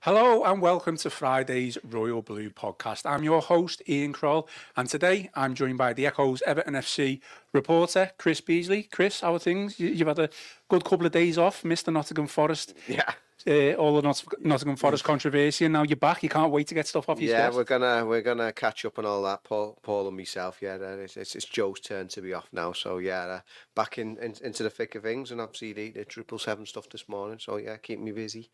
Hello and welcome to Friday's Royal Blue podcast. I'm your host, Ian Croll, and today I'm joined by the Echoes Everton FC reporter, Chris Beesley. Chris, how are things? You- You've had a good couple of days off, Mr. Nottingham Forest, Yeah, uh, all the Not- Nottingham Forest controversy, and now you're back. You can't wait to get stuff off your yeah, chest. we're gonna we're gonna catch up on all that. Paul, Paul and myself. Yeah, uh, it's, it's, it's Joe's turn to be off now. So yeah, uh, back in, in into the thick of things, and obviously the, the triple seven stuff this morning. So yeah, keep me busy.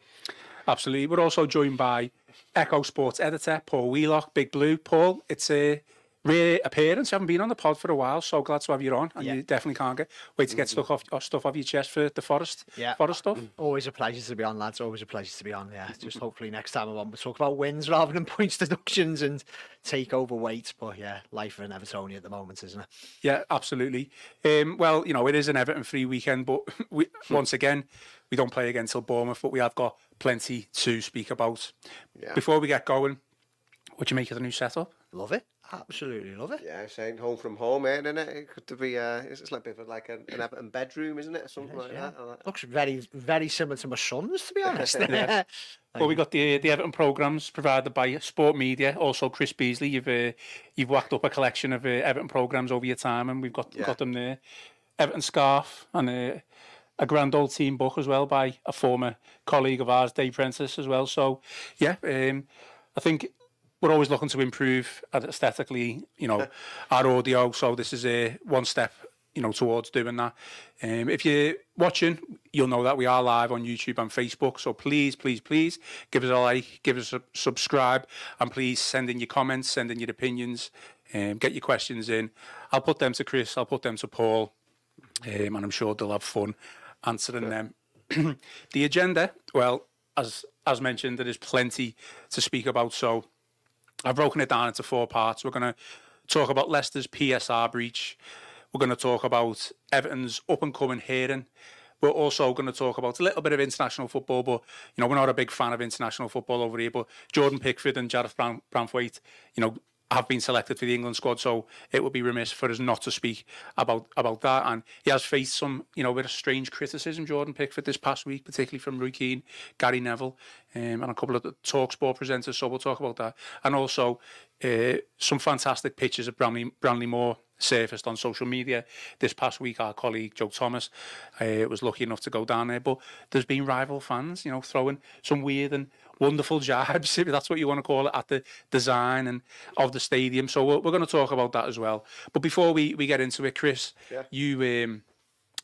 Absolutely. We're also joined by Echo Sports editor, Paul Wheelock, Big Blue. Paul, it's a rare appearance. You haven't been on the pod for a while, so glad to have you on. And Yeah. you definitely can't get wait to get mm-hmm. stuff off, stuff off your chest for the Forest, Yeah. Forest stuff. Mm. Always a pleasure to be on, lads. Always a pleasure to be on. Yeah, just hopefully next time I'm on, we'll talk about wins rather than points deductions and take over weight. But yeah, life of an Evertonian at the moment, isn't it? Yeah, absolutely. Um, well, you know, it is an Everton free weekend, but we, hmm. once again, we don't play again till Bournemouth, but we have got plenty to speak about. Yeah. Before we get going, what do you make of the new setup? Love it. Absolutely love it. Yeah, saying home from home, eh, isn't it? It could be uh, it's it's like a bit of like an, an Everton bedroom, isn't it, or something like yeah. that? Like- Looks very, very similar to my son's, to be honest. Well, we got the the Everton programs provided by Sport Media. Also, Chris Beesley, you've uh, you've whacked up a collection of uh, Everton programs over your time, and we've got Yeah. got them there. Everton scarf and uh, a grand old team book as well by a former colleague of ours, Dave Prentice, as well. So, yeah, um, I think we're always looking to improve aesthetically, you know, our audio. So this is a one step, you know, towards doing that. Um, if you're watching, you'll know that we are live on YouTube and Facebook. So please, please, please give us a like, give us a subscribe, and please send in your comments, send in your opinions, um, get your questions in. I'll put them to Chris. I'll put them to Paul, um, and I'm sure they'll have fun answering them. the agenda, well, as as mentioned, there is plenty to speak about. So I've broken it down into four parts. We're going to talk about Leicester's PSR breach. We're going to talk about Everton's up and coming hearing. We're also going to talk about a little bit of international football, but you know we're not a big fan of international football over here. But Jordan Pickford and Jarrad Branthwaite, you know, have been selected for the England squad, so it would be remiss for us not to speak about about that. And he has faced some, you know, bit of strange criticism, Jordan Pickford, this past week, particularly from Roy Keane, Gary Neville, um, and a couple of the Talksport presenters. So we'll talk about that, and also uh, some fantastic pictures of Bramley Bramley Moore surfaced on social media this past week. Our colleague Joe Thomas uh, was lucky enough to go down there, but there's been rival fans, you know, throwing some weird and wonderful jibes, if that's what you want to call it, at the design and of the stadium. So we're, we're going to talk about that as well. But before we, we get into it, Chris, Yeah. you um,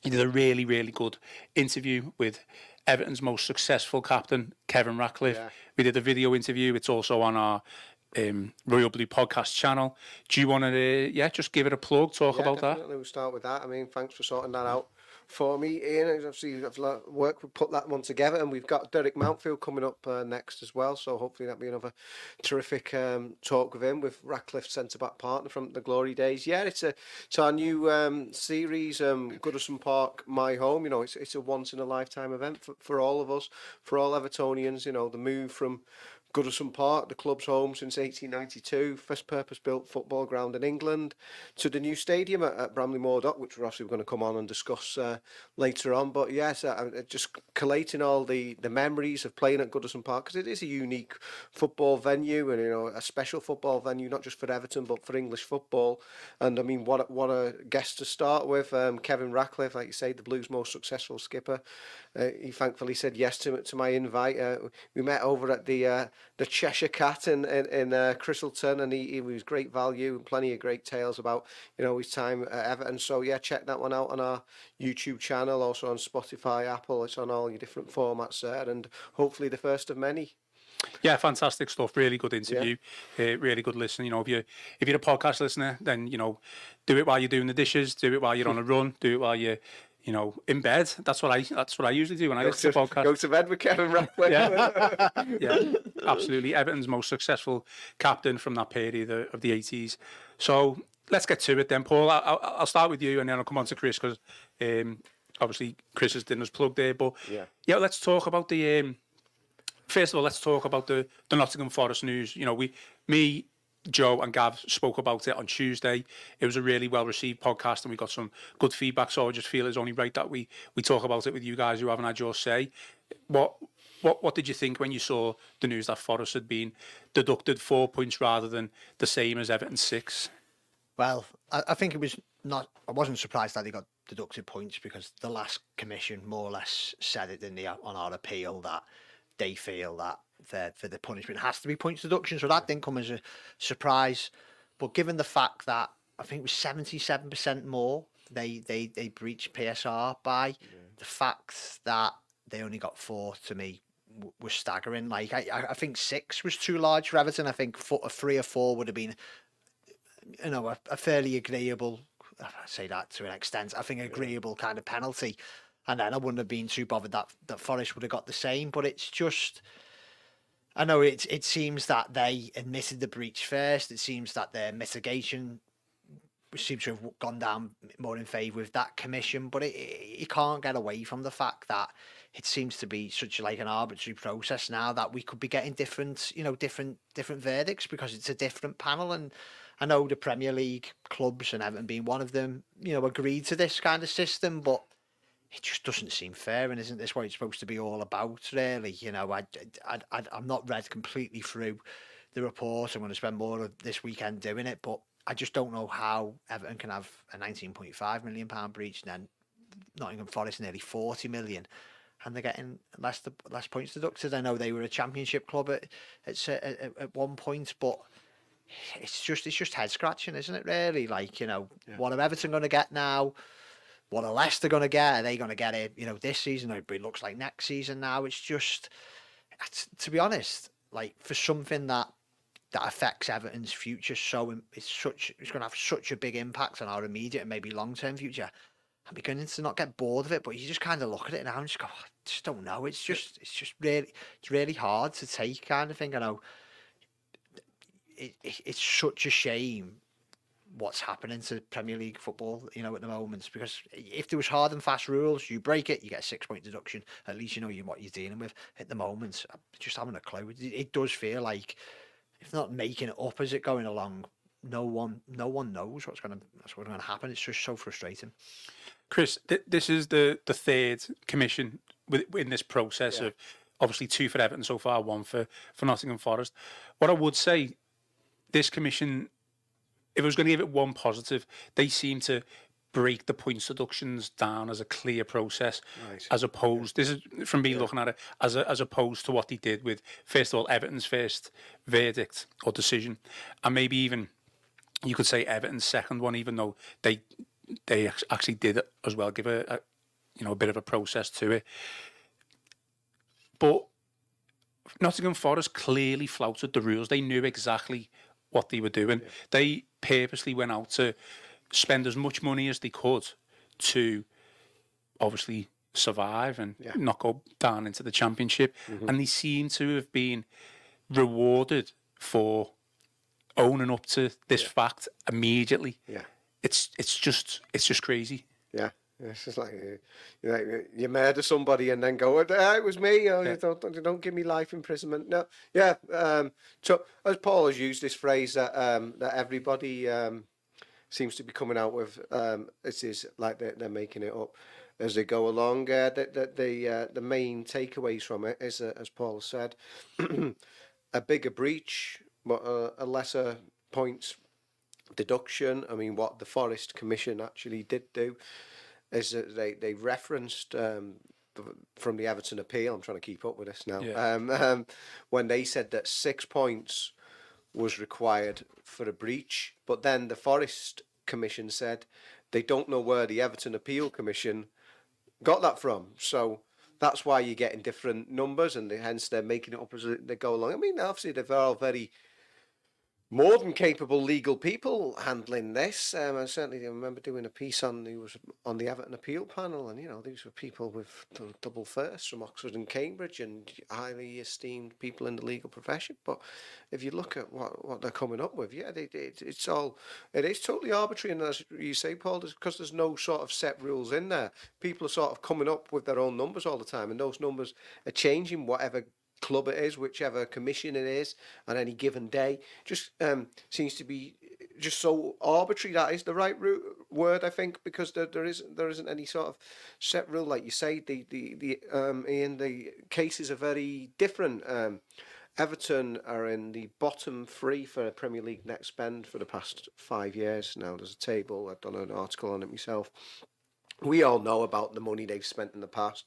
you did a really really good interview with Everton's most successful captain, Kevin Ratcliffe. Yeah. We did a video interview. It's also on our um, Royal Blue podcast channel. Do you want to, uh, yeah, just give it a plug, talk Yeah, about that? definitely. We'll start with that. I mean, thanks for sorting that out for me, Ian. Obviously, lo- worked, we put that one together, and we've got Derek Mountfield coming up uh, next as well. So hopefully that'll be another terrific um, talk with him, with Ratcliffe centre back partner from the glory days. Yeah, it's a it's our new um, series, um, Goodison Park, my home. You know, it's it's a once in a lifetime event for, for all of us, for all Evertonians. You know, the move from Goodison Park, the club's home since 1892, first purpose-built football ground in England, to the new stadium at, at Bramley Moore Dock, which we're obviously going to come on and discuss uh, later on. But yes, uh, uh, just collating all the, the memories of playing at Goodison Park because it is a unique football venue and you know a special football venue, not just for Everton but for English football. And I mean, what what a guest to start with, um, Kevin Ratcliffe, like you say, the Blues' most successful skipper. Uh, he thankfully said yes to to my invite. Uh, we met over at the uh, the Cheshire Cat in in, in uh, Christleton, and he, he was great value and plenty of great tales about you know his time at Everton. So yeah, check that one out on our YouTube channel, also on Spotify, Apple. It's on all your different formats there, and hopefully the first of many. Yeah, fantastic stuff. Really good interview. Uh, really good listen. You know, if you if you're a podcast listener, then you know, do it while you're doing the dishes. Do it while you're on a run. Do it while you're, you know, in bed. That's what I. That's what I usually do when I Go listen to, to podcasts. go to bed with Kevin Ratcliffe. Yeah. yeah, absolutely. Everton's most successful captain from that period of the 80s. So let's get to it then, Paul. I, I, I'll start with you and then I'll come on to Chris because um, obviously Chris's dinner's plug there. But Yeah. yeah, let's talk about the. Um, first of all, let's talk about the, the Nottingham Forest news. You know, we, me Joe and Gav spoke about it on Tuesday. It was a really well received podcast and we got some good feedback. So I just feel it's only right that we we talk about it with you guys who haven't had your say. What what what did you think when you saw the news that Forest had been deducted four points rather than the same as Everton six? Well, I, I think it was not. I wasn't surprised that they got deducted points because the last commission more or less said it in the on our appeal that they feel that for the punishment has to be points deduction. So that didn't come as a surprise. But given the fact that I think it was seventy seven percent more they they they breached PSR by yeah. the fact that they only got four to me was staggering. Like I, I think six was too large for Everton. I think four, three or four would have been, you know, a, a fairly agreeable. I say that to an extent. I think agreeable kind of penalty, and then I wouldn't have been too bothered that that Forest would have got the same. But it's just. I know it. It seems that they admitted the breach first. It seems that their mitigation seems to have gone down more in favour with that commission. But it, it, you can't get away from the fact that it seems to be such like an arbitrary process now that we could be getting different, you know, different different verdicts because it's a different panel. And I know the Premier League clubs and Everton being one of them, you know, agreed to this kind of system, but it just doesn't seem fair. And isn't this what it's supposed to be all about? Really, you know, I, I, I I'm not read completely through the report. I'm going to spend more of this weekend doing it, but I just don't know how Everton can have a 19.5 million pound breach and then Nottingham Forest nearly 40 million and they're getting less less points deducted. I know they were a championship club at at, at, at one point, but it's just it's just head scratching, isn't it? Really, like you know, yeah. what are Everton going to get now? What are Leicester going to get? Are they going to get it? You know, this season? It looks like next season now. It's just, to be honest, like for something that that affects Everton's future so it's such it's going to have such a big impact on our immediate and maybe long term future. I'm beginning to not get bored of it, but you just kind of look at it now and just go, I just don't know. It's just, it's just really, it's really hard to take kind of thing. I know it, it, it's such a shame what's happening to Premier League football, you know, at the moment. Because if there was hard and fast rules, you break it, you get a six point deduction. At least you know what you're dealing with. At the moment, I'm just having a clue. It, does feel like, if not making it up as it going along, no one, no one knows what's going to, what's going to happen. It's just so frustrating. Chris, th- this is the the third commission with, in this process yeah. of obviously two for Everton so far, one for for Nottingham Forest. What I would say, this commission, if I was going to give it one positive, they seem to break the points deductions down as a clear process, right. as opposed this is from me yeah. looking at it as a, as opposed to what they did with first of all Everton's first verdict or decision, and maybe even you could say Everton's second one, even though they they actually did as well give a, a you know a bit of a process to it. But Nottingham Forest clearly flouted the rules. They knew exactly what they were doing. Yeah. They purposely went out to spend as much money as they could to obviously survive and yeah. not go down into the championship. Mm-hmm. And they seem to have been rewarded for owning up to this yeah. fact immediately. Yeah it's it's just it's just crazy. Yeah. It's just like you, know, you murder somebody and then go, ah, "It was me." Oh, yeah. you don't, don't, don't give me life imprisonment. No, yeah. Um, so as Paul has used this phrase that um, that everybody um, seems to be coming out with, um, it is like they're, they're making it up as they go along. Uh, the the the, uh, the main takeaways from it is, uh, as Paul said, a bigger breach, but a, a lesser points deduction. I mean, what the Forest Commission actually did do is that they, they referenced um, from the Everton appeal. I'm trying to keep up with this now. Yeah. Um, um, when they said that six points was required for a breach, but then the Forest Commission said they don't know where the Everton Appeal Commission got that from. So that's why you're getting different numbers, and hence they're making it up as they go along. I mean, obviously they're all very more than capable legal people handling this. Um, I certainly remember doing a piece on who was on the Everton appeal panel, and you know these were people with double firsts from Oxford and Cambridge, and highly esteemed people in the legal profession. But if you look at what, what they're coming up with, yeah, they, it, it's all it is totally arbitrary, and as you say, Paul, because there's no sort of set rules in there. People are sort of coming up with their own numbers all the time, and those numbers are changing whatever club it is, whichever commission it is, on any given day. Just um, seems to be just so arbitrary. That is the right root word, I think, because there, there isn't there isn't any sort of set rule, like you say. The the the um, Ian, the cases are very different. Um, Everton are in the bottom three for Premier League net spend for the past five years. Now there's a table. I've done an article on it myself. We all know about the money they've spent in the past.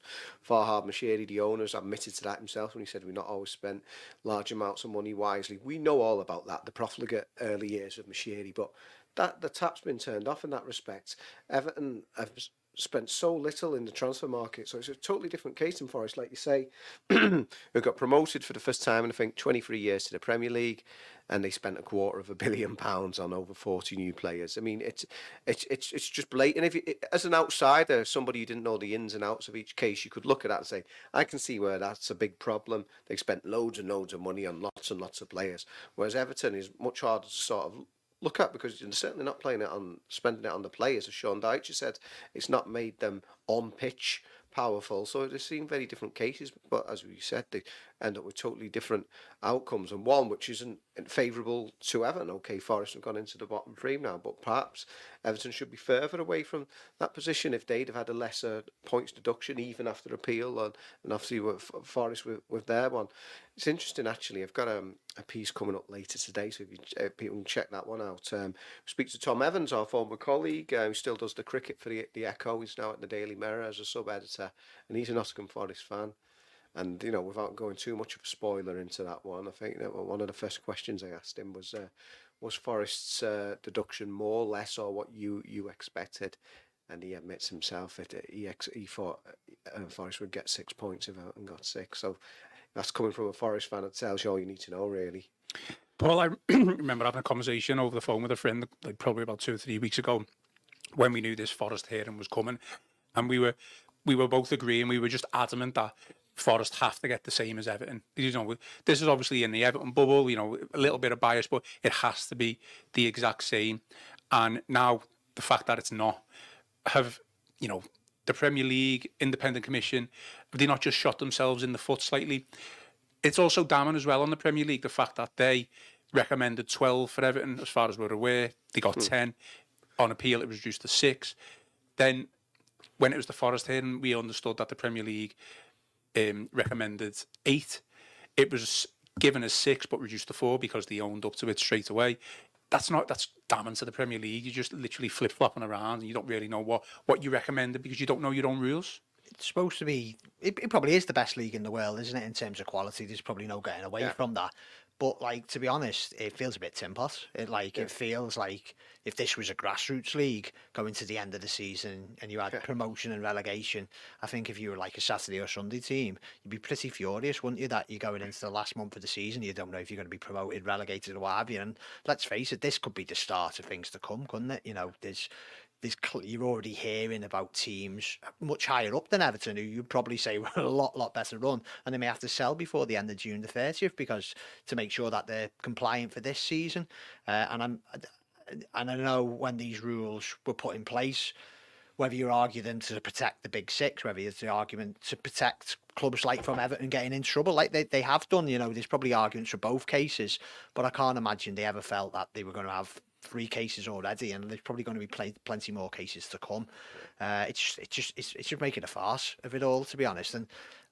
Farhad Moshiri, the owners, admitted to that himself when he said we've not always spent large amounts of money wisely. We know all about that, the profligate early years of Moshiri, but that the tap's been turned off in that respect. Everton have spent so little in the transfer market. So it's a totally different case in Forest, like you say, who got promoted for the first time in I think 23 years to the Premier League, and they spent a quarter of a billion pounds on over 40 new players. I mean, it's it's it's it's just blatant. If you, as an outsider, somebody who didn't know the ins and outs of each case, you could look at that and say, I can see where that's a big problem. They spent loads and loads of money on lots and lots of players, whereas Everton is much harder to sort of look at because you're certainly not playing it on spending it on the players, as Sean Dyche said. It's not made them on pitch powerful. So they seem very different cases, but as we said, they end up with totally different outcomes. And one which isn't favourable to Everton. Okay, Forest have gone into the bottom three now, but perhaps Everton should be further away from that position if they'd have had a lesser points deduction even after appeal, and, and obviously with Forest with, with their one. It's interesting actually. I've got um, a piece coming up later today, so if you, uh, people can check that one out. Um, speak to Tom Evans, our former colleague, uh, who still does the cricket for the, the Echo. He's now at the Daily Mirror as a sub editor, and he's an Nottingham Forest fan. And you know, without going too much of a spoiler into that one, I think that one of the first questions I asked him was, uh, "Was Forest's uh, deduction more, less, or what you you expected?" And he admits himself that he ex- he thought uh, Forest would get six points if Everton got six. So that's coming from a Forest fan. It tells you all you need to know, really. Paul, I remember having a conversation over the phone with a friend, like probably about two or three weeks ago, when we knew this Forest hearing was coming, and we were we were both agreeing. We were just adamant that Forest have to get the same as Everton. You know, this is obviously in the Everton bubble. You know, a little bit of bias, but it has to be the exact same. And now the fact that it's not, have you know, the Premier League Independent Commission, have they not just shot themselves in the foot slightly? It's also damning as well on the Premier League the fact that they recommended 12 for Everton, as far as we're aware. They got hmm. 10. On appeal, it was reduced to six. Then, when it was the Forest hearing, we understood that the Premier League um, recommended eight. It was given as six but reduced to four because they owned up to it straight away. That's not that's damning to the Premier League. You're just literally flip flopping around and you don't really know what what you recommended because you don't know your own rules. It's supposed to be. It, it probably is the best league in the world, isn't it? In terms of quality, there's probably no getting away yeah. from that. But like to be honest, it feels a bit tin pot. It like yeah. it feels like if this was a grassroots league going to the end of the season and you had yeah. promotion and relegation, I think if you were like a Saturday or Sunday team, you'd be pretty furious, wouldn't you? That you're going mm. into the last month of the season, you don't know if you're going to be promoted, relegated, or what have you. And let's face it, this could be the start of things to come, couldn't it? You know, there's you're already hearing about teams much higher up than Everton who you'd probably say were a lot lot better run and they may have to sell before the end of June the 30th because to make sure that they're compliant for this season. Uh, and I'm and I know when these rules were put in place whether you argue them to protect the big six whether it's the argument to protect clubs like from Everton getting in trouble like they, they have done you know there's probably arguments for both cases but I can't imagine they ever felt that they were going to have three cases already, and there's probably going to be pl- plenty more cases to come. Uh, it's it's just it's, it's just making a farce of it all, to be honest. And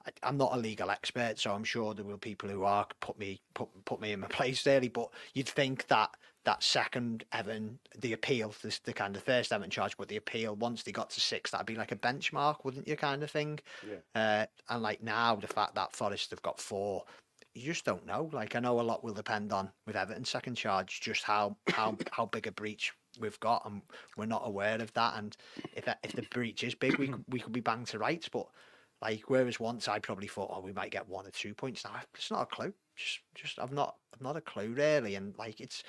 I, am not a legal expert, so I'm sure there will people who are put me put put me in my place really. But you'd think that that second Evan, the appeal, the, the kind of first Evan charge, but the appeal once they got to six, that'd be like a benchmark, wouldn't you, kind of thing? Yeah. Uh, and like now, the fact that Forest have got four, you just don't know. Like I know a lot will depend on with Everton second charge, just how how how big a breach we've got, and we're not aware of that. And if if the breach is big, we we could be banged to rights. But like whereas once I probably thought, oh, we might get one or two points. Now it's not a clue. Just just I've not I've not a clue really. And like it's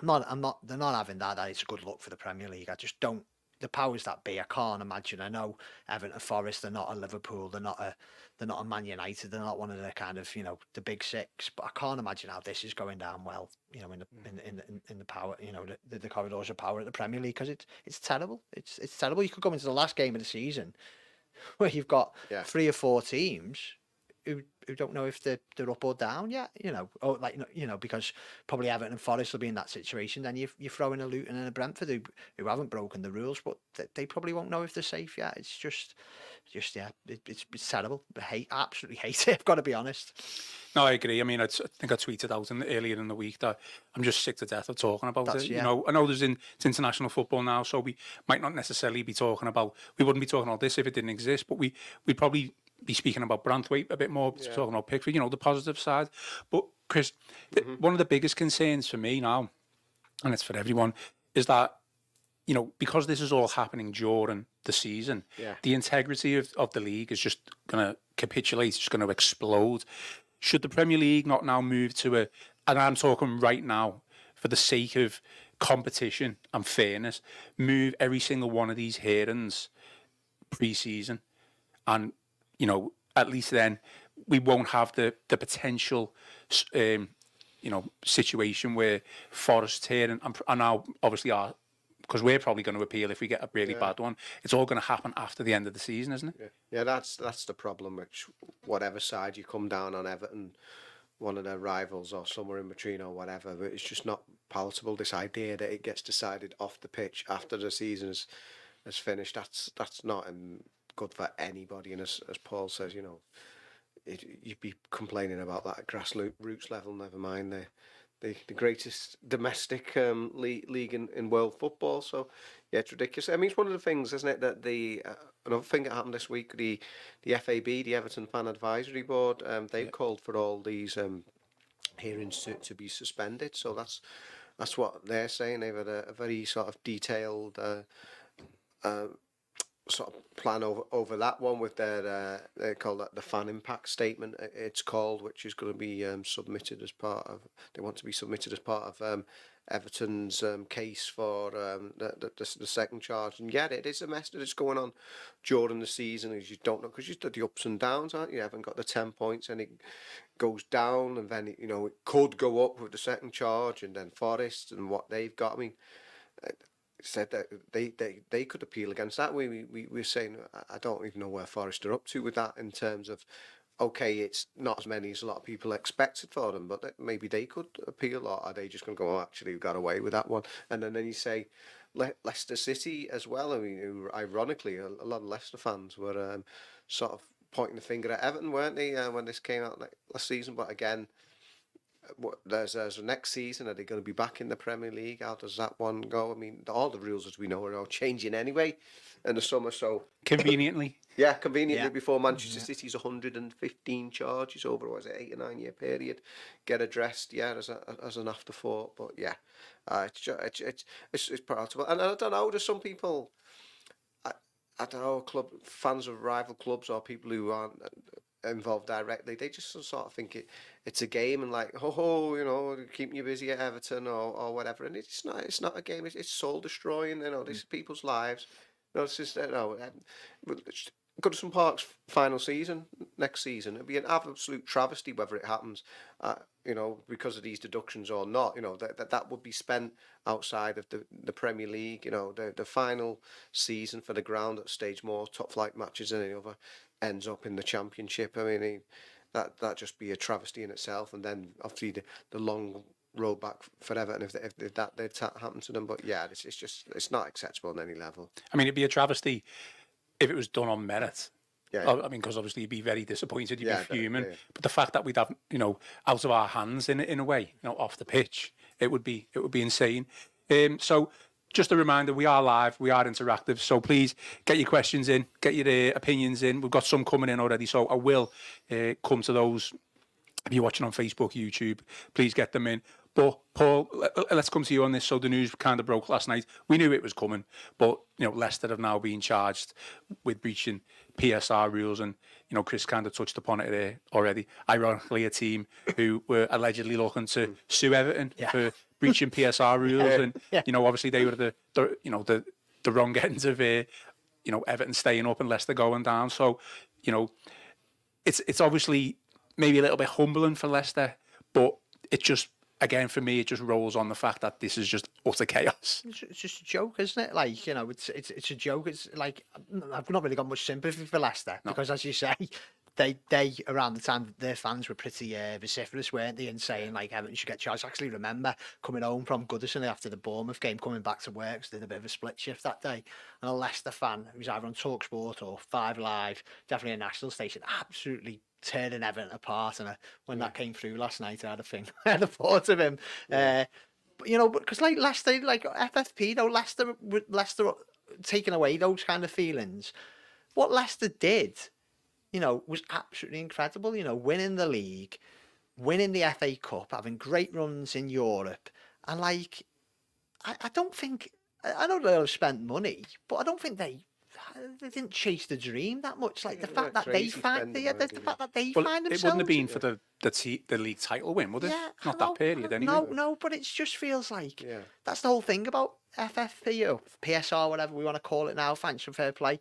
I'm not I'm not they're not having that. That it's a good look for the Premier League. I just don't the powers that be. I can't imagine. I know Everton, Forest, they're not a Liverpool, they're not a they're not a Man United, they're not one of the kind of you know the big six. But I can't imagine how this is going down well. You know, in the mm. in in, in, in the power, you know, the, the corridors of power at the Premier League because it's it's terrible. It's it's terrible. You could go into the last game of the season where you've got yeah. three or four teams who, who don't know if they're, they're up or down yet, you know, or like, you know, because probably Everton and Forest will be in that situation. Then you, you throw in a Luton and a Brentford who, who haven't broken the rules, but they, they probably won't know if they're safe yet. It's just, just, yeah, it, it's, it's terrible. I hate, absolutely hate it. I've got to be honest. No, I agree. I mean, I, t- I think I tweeted out in earlier in the week that I'm just sick to death of talking about That's- it. yeah. You know, I know there's in it's international football now, so we might not necessarily be talking about. We wouldn't be talking about this if it didn't exist, but we we'd probably be speaking about Branthwaite a bit more, talking about Pickford. You know, the positive side. But Chris, th- mm-hmm. one of the biggest concerns for me now, and it's for everyone, is that you know, because this is all happening during the season, Yeah. the integrity of, of the league is just going to capitulate, it's just going to explode. Should the Premier League not now move to a, and I'm talking right now, for the sake of competition and fairness, move every single one of these hearings pre-season, and you know, at least then we won't have the the potential, um, you know, situation where Forest here and, and now obviously are because we're probably going to appeal if we get a really bad one. It's all going to happen after the end of the season, isn't it? Yeah, yeah, that's that's the problem. Which whatever side you come down on, Everton, one of their rivals, or somewhere in between, or whatever, but it's just not palatable. This idea that it gets decided off the pitch after the season is is finished. That's that's not um, good for anybody. And as as Paul says, you know, it, you'd be complaining about that at grassroots level. Never mind the the, the greatest domestic um, league, league in, in world football. So yeah, it's ridiculous. I mean, it's one of the things, isn't it, that the uh, another thing that happened this week, the the FAB, the Everton Fan Advisory Board, um, they called for all these um, hearings to, to be suspended. So that's that's what they're saying. They've had a, a very sort of detailed. Uh, uh, sort of plan over over that one with their uh, they call that the fan impact statement it's called which is going to be um, submitted as part of they want to be submitted as part of um, Everton's um, case for um, the, the, the, second charge and yeah it is a mess that is going on during the season as you don't know because you've the ups and downs aren't you? you haven't got the 10 points and it goes down and then you know it could go up with the second charge and then Forest and what they've got I mean said that they, they, they could appeal against that. We, we, we were saying, I- don't even know where Forest are up to with that in terms of, okay, it's not as many as a lot of people expected for them, but maybe they could appeal, or are they just going to go, oh, actually, we got away with that one? And then, then you say, Le- Leicester City as well. I mean, ironically, a, a lot of Leicester fans were um, sort of pointing the finger at Everton, weren't they, uh, when this came out last season? But again, what there's there's a next season are they going to be back in the Premier League? How does that one go? I mean all the rules as we know are all changing anyway in the summer so Conveniently, yeah conveniently Yeah. before Manchester City's 115 charges over was it eight or nine year period get addressed yeah as a as an afterthought but yeah. Uh, it's, ju- it's it's it's it's and I don't know there's some people I, I don't know club fans of rival clubs or people who aren't involved directly they just sort of think it it's a game and like oh, oh you know keeping you busy at Everton or, or whatever and it's not it's not a game it's, it's soul destroying you know this is people's lives. No it's just you know um, Goodison Park's final season next season it'd be an absolute travesty whether it happens uh, you know because of these deductions or not you know that, that that would be spent outside of the, the Premier League you know the the final season for the ground at stage more top flight matches than any other ends up in the championship I mean he, that that just be a travesty in itself and then obviously the, the long road back for Everton if, if, if that did happen to them but yeah it's, it's just it's not acceptable on any level I mean, it'd be a travesty if it was done on merit. Yeah. I mean, because obviously you'd be very disappointed, you'd Yeah, be fuming. yeah. But the fact that we'd have, you know, out of our hands in in a way, you know, off the pitch, it would be it would be insane. Um, so just a reminder, we are live, we are interactive. So please get your questions in, get your uh, opinions in. We've got some coming in already, so I will uh, come to those if you're watching on Facebook, YouTube, please get them in. But Paul, let's come to you on this. So the news kind of broke last night. We knew it was coming, but you know Leicester have now been charged with breaching PSR rules, and you know Chris kind of touched upon it there already. Ironically, a team who were allegedly looking to sue Everton for breaching PSR rules, and you know obviously they were the, the you know the the wrong ends of it. you know Everton staying up and Leicester going down. So you know it's it's obviously maybe a little bit humbling for Leicester, but it just again for me it just rolls on the fact that this is just utter chaos. It's, just a joke, isn't it? Like you know, it's it's it's a joke. It's like I've not really got much sympathy for Leicester because, as you say, they they around the time their fans were pretty uh, vociferous, weren't they, and saying like Everton should get charged. I actually remember coming home from Goodison after the Bournemouth game, coming back to work, so did a bit of a split shift that day, and a Leicester fan who was either on Talksport or Five Live, definitely a national station, absolutely tearing Everton apart. And uh, when that came through last night, I had a thing, I had a thought of him. Uh, but you know, because like Leicester, like FFP though, Leicester, Leicester taking away those kind of feelings. What Leicester did you know, was absolutely incredible. You know, winning the league, winning the FA Cup, having great runs in Europe, and like, I, I don't think I know they'll have spent money, but I don't think they they didn't chase the dream that much. Like the Yeah, fact that they crazy find the, the, the fact that they Well, find it wouldn't have been for the the, t- the league title win, would it? Yeah, Not know, that period, anyway. No, no, but it just feels like Yeah. that's the whole thing about FFP or PSR, whatever we want to call it now. Thanks for fair play.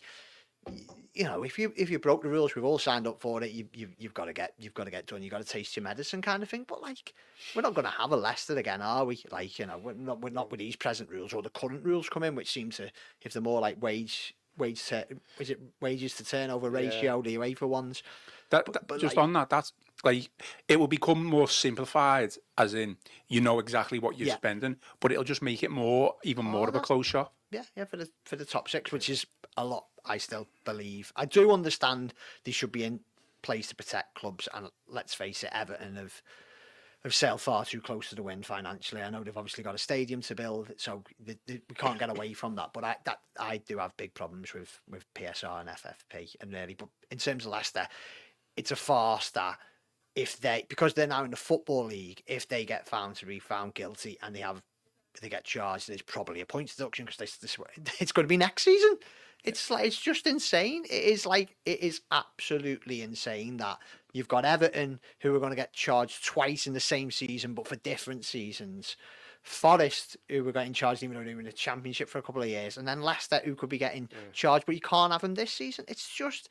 You know, if you if you broke the rules, we've all signed up for it. You, you you've got to get you've got to get done. You've got to taste your medicine, kind of thing. But like, we're not going to have a Leicester again, are we? Like, you know, we're not we're not with these present rules or the current rules come in, which seem to if they're more like wage wage to, is it wages to turnover ratio, the UEFA ones. That, But- that- but, just like- on that, that's like it will become more simplified, as in you know exactly what you're Yeah. spending, but it'll just make it more, even oh, more Oh, of a close shop. Yeah, yeah, for the for the top six, which is a lot. I still believe. I do understand they should be in place to protect clubs, and let's face it, Everton have have sailed far too close to the wind financially. I know they've obviously got a stadium to build, so they, they, we can't get away from that. But I that I do have big problems with with PSR and FFP, and really. But in terms of Leicester, it's a farce that if they because they're now in the football league, if they get found to be found guilty and they have they get charged, there's probably a points deduction because it's going to be next season. It's like it's just insane. It is like it is absolutely insane that you've got Everton who are going to get charged twice in the same season, but for different seasons. Forest, who were getting charged even though they were in the championship for a couple of years, and then Leicester, who could be getting mm. charged, but you can't have them this season. It's just,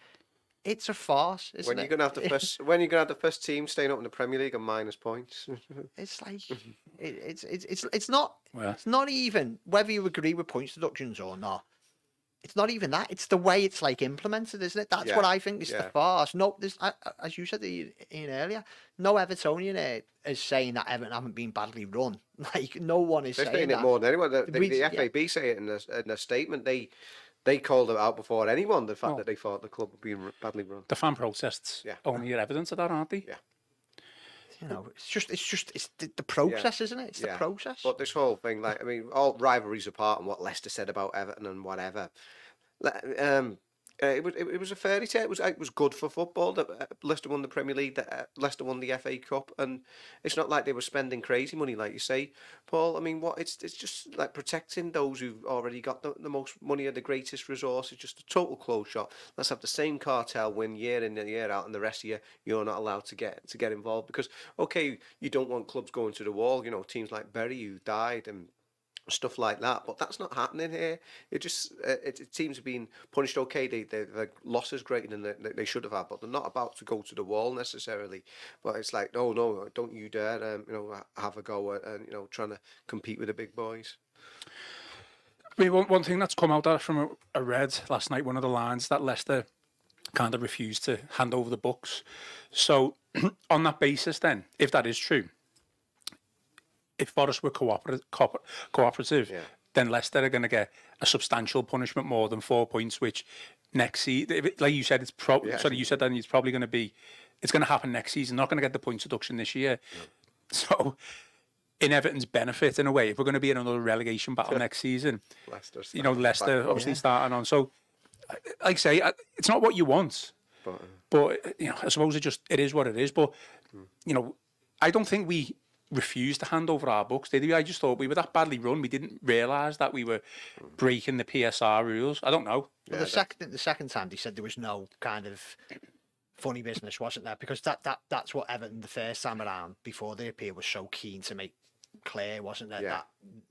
it's a farce, isn't When it? you're gonna have the first, when you're gonna have the first team staying up in the Premier League on minus points. It's like it, it's it's it's it's not Well. it's not even whether you agree with points deductions or not. It's not even that. It's the way it's like implemented, isn't it? That's Yeah, what I think is yeah. the farce. No, there's I- I- as you said in earlier, no Evertonian uh, is saying that Everton haven't been badly run. Like no one is They're saying saying it more than anyone. The, the, We- the yeah. FAB say it in a, in a statement. They they called it out before anyone. The fact Oh. that they thought the club were being r- badly run. The fan protests Yeah. only are evidence of that, aren't they? Yeah. You know, it's just it's just it's the, the process, isn't it? It's the process. But this whole thing, like, I mean, all rivalries apart and what Leicester said about Everton and whatever, um, uh, it was it, it was a fairy tale. It was it was good for football that uh, Leicester won the Premier League, that uh, Leicester won the FA Cup, and it's not like they were spending crazy money, like you say, Paul. I mean, what it's it's just like protecting those who've already got the, the most money and the greatest resources. Just a total close shot. Let's have the same cartel win year in and year out, and the rest of you you're not allowed to get to get involved because okay, you don't want clubs going to the wall. You know, teams like Bury who died and stuff like that. But that's not happening here. It just uh, it, it teams are being punished. Okay, they they the losses greater than they, they should have had, but they're not about to go to the wall necessarily. But it's like no, no, don't you dare, um, you know, have a go at and you know trying to compete with the big boys. I mean, one, one thing that's come out that from a, a read last night, one of the lines that Leicester kind of refused to hand over the books. So, on that basis, then, if that is true, if Forest were cooperative, co- cooperative Yeah. then Leicester are going to get a substantial punishment more than four points, which next season, like you said, it's probably, Yeah. sorry, you said that it's probably going to be, it's going to happen next season. Not going to get the points deduction this year. So, in Everton's benefit, in a way, if we're going to be in another relegation battle next season, Leicester, you know, Leicester obviously starting on. So, I- like I say, it's not what you want, but, uh, but you know, I suppose it just it is what it is. But you know, I don't think we refused to hand over our books, did we? I just thought we were that badly run. We didn't realise that we were breaking the PSR rules. I don't know. Well, the second the second time they said there was no kind of funny business, wasn't there? Because that, that that's what Everton the first time around before the appeal was so keen to make clear, wasn't there? Yeah. That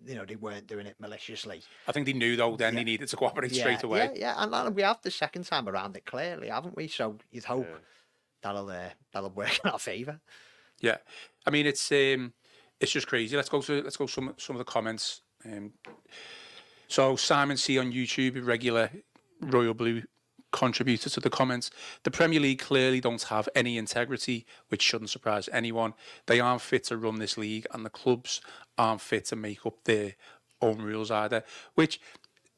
you know they weren't doing it maliciously. I think they knew though. Then they needed to cooperate straight away. Yeah, yeah, and, and we have the second time around it clearly, haven't we? So you'd hope that'll uh, that'll work in our favour. Yeah, I mean it's um, it's just crazy. Let's go to let's go some some of the comments. Um, so Simon C on YouTube, a regular Royal Blue contributor to the comments. The Premier League clearly don't have any integrity, which shouldn't surprise anyone. They aren't fit to run this league, and the clubs aren't fit to make up their own rules either. Which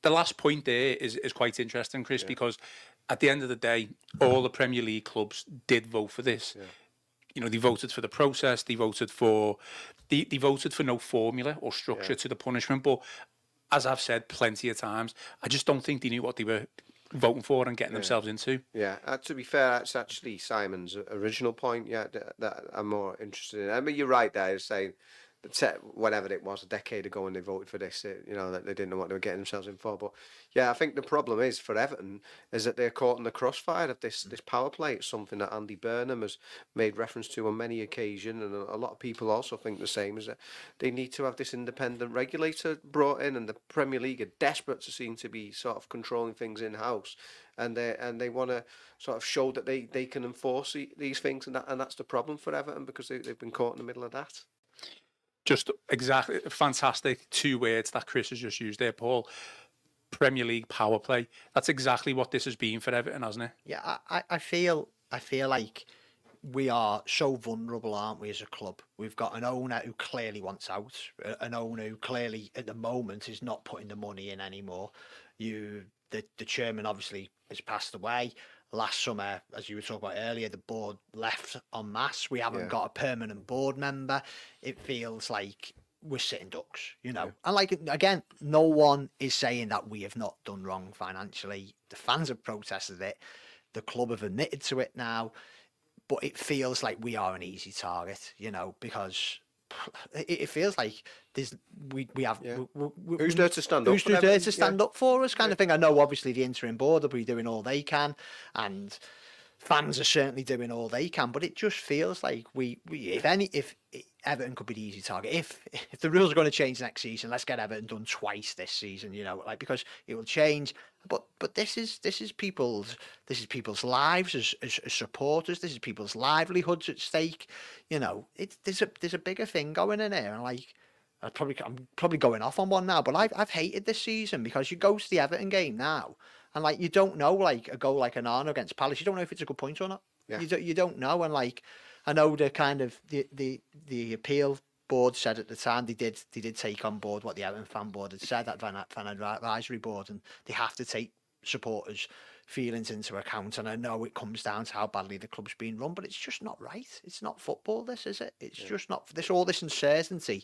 the last point there is is quite interesting, Chris, because at the end of the day, all the Premier League clubs did vote for this. You know, they voted for the process. They voted for they, they voted for no formula or structure to the punishment. But as I've said plenty of times, I just don't think they knew what they were voting for and getting themselves into. Yeah, uh, to be fair, that's actually Simon's original point. Yeah, that, that I'm more interested in. I mean, you're right there, saying whatever it was a decade ago when they voted for this, it, you know, that they didn't know what they were getting themselves in for. But yeah, I think the problem is for Everton is that they're caught in the crossfire of this this power play. It's something that Andy Burnham has made reference to on many occasions, and a, lot of people also think the same. Is that they need to have this independent regulator brought in, and the Premier League are desperate to seem to be sort of controlling things in house, and they and they want to sort of show that they, they can enforce these things, and that and that's the problem for Everton because they, they've been caught in the middle of that. Just exactly fantastic two words that Chris has just used there, Paul. Premier League power play. That's exactly what this has been for Everton, hasn't it? Yeah, I, I- feel I feel like we are so vulnerable, aren't we, as a club? We've got an owner who clearly wants out, an owner who clearly at the moment is not putting the money in anymore. You the, the chairman obviously has passed away. Last summer, as you were talking about earlier, the board left en masse. We haven't Yeah. got a permanent board member. It feels like we're sitting ducks, you know. And like again, no one is saying that we have not done wrong financially. The fans have protested it. The club have admitted to it now, but it feels like we are an easy target, you know, because it, it feels like there's we we have Yeah. we, we, Who's there to stand up who's for there to Yeah. stand up for us, kind of thing. I know obviously the interim board will be doing all they can, and fans are certainly doing all they can, but it just feels like we, we if any if Everton could be the easy target. If if the rules are going to change next season, let's get Everton done twice this season. You know, like because it will change. But but this is this is people's this is people's lives as, as, as supporters. This is people's livelihoods at stake. You know, it's there's a there's a bigger thing going in here, and like. I probably I'm probably going off on one now, but I've I've hated this season because you go to the Everton game now, and like you don't know like a goal like an Arno against Palace, you don't know if it's a good point or not. Yeah. You don't you don't know, and like I know the kind of the the the appeal board said at the time they did they did take on board what the Everton fan board had said that fan, fan advisory board, and they have to take supporters' feelings into account. And I know it comes down to how badly the club's been run, but it's just not right. It's not football. This is it. It's just not this. All this uncertainty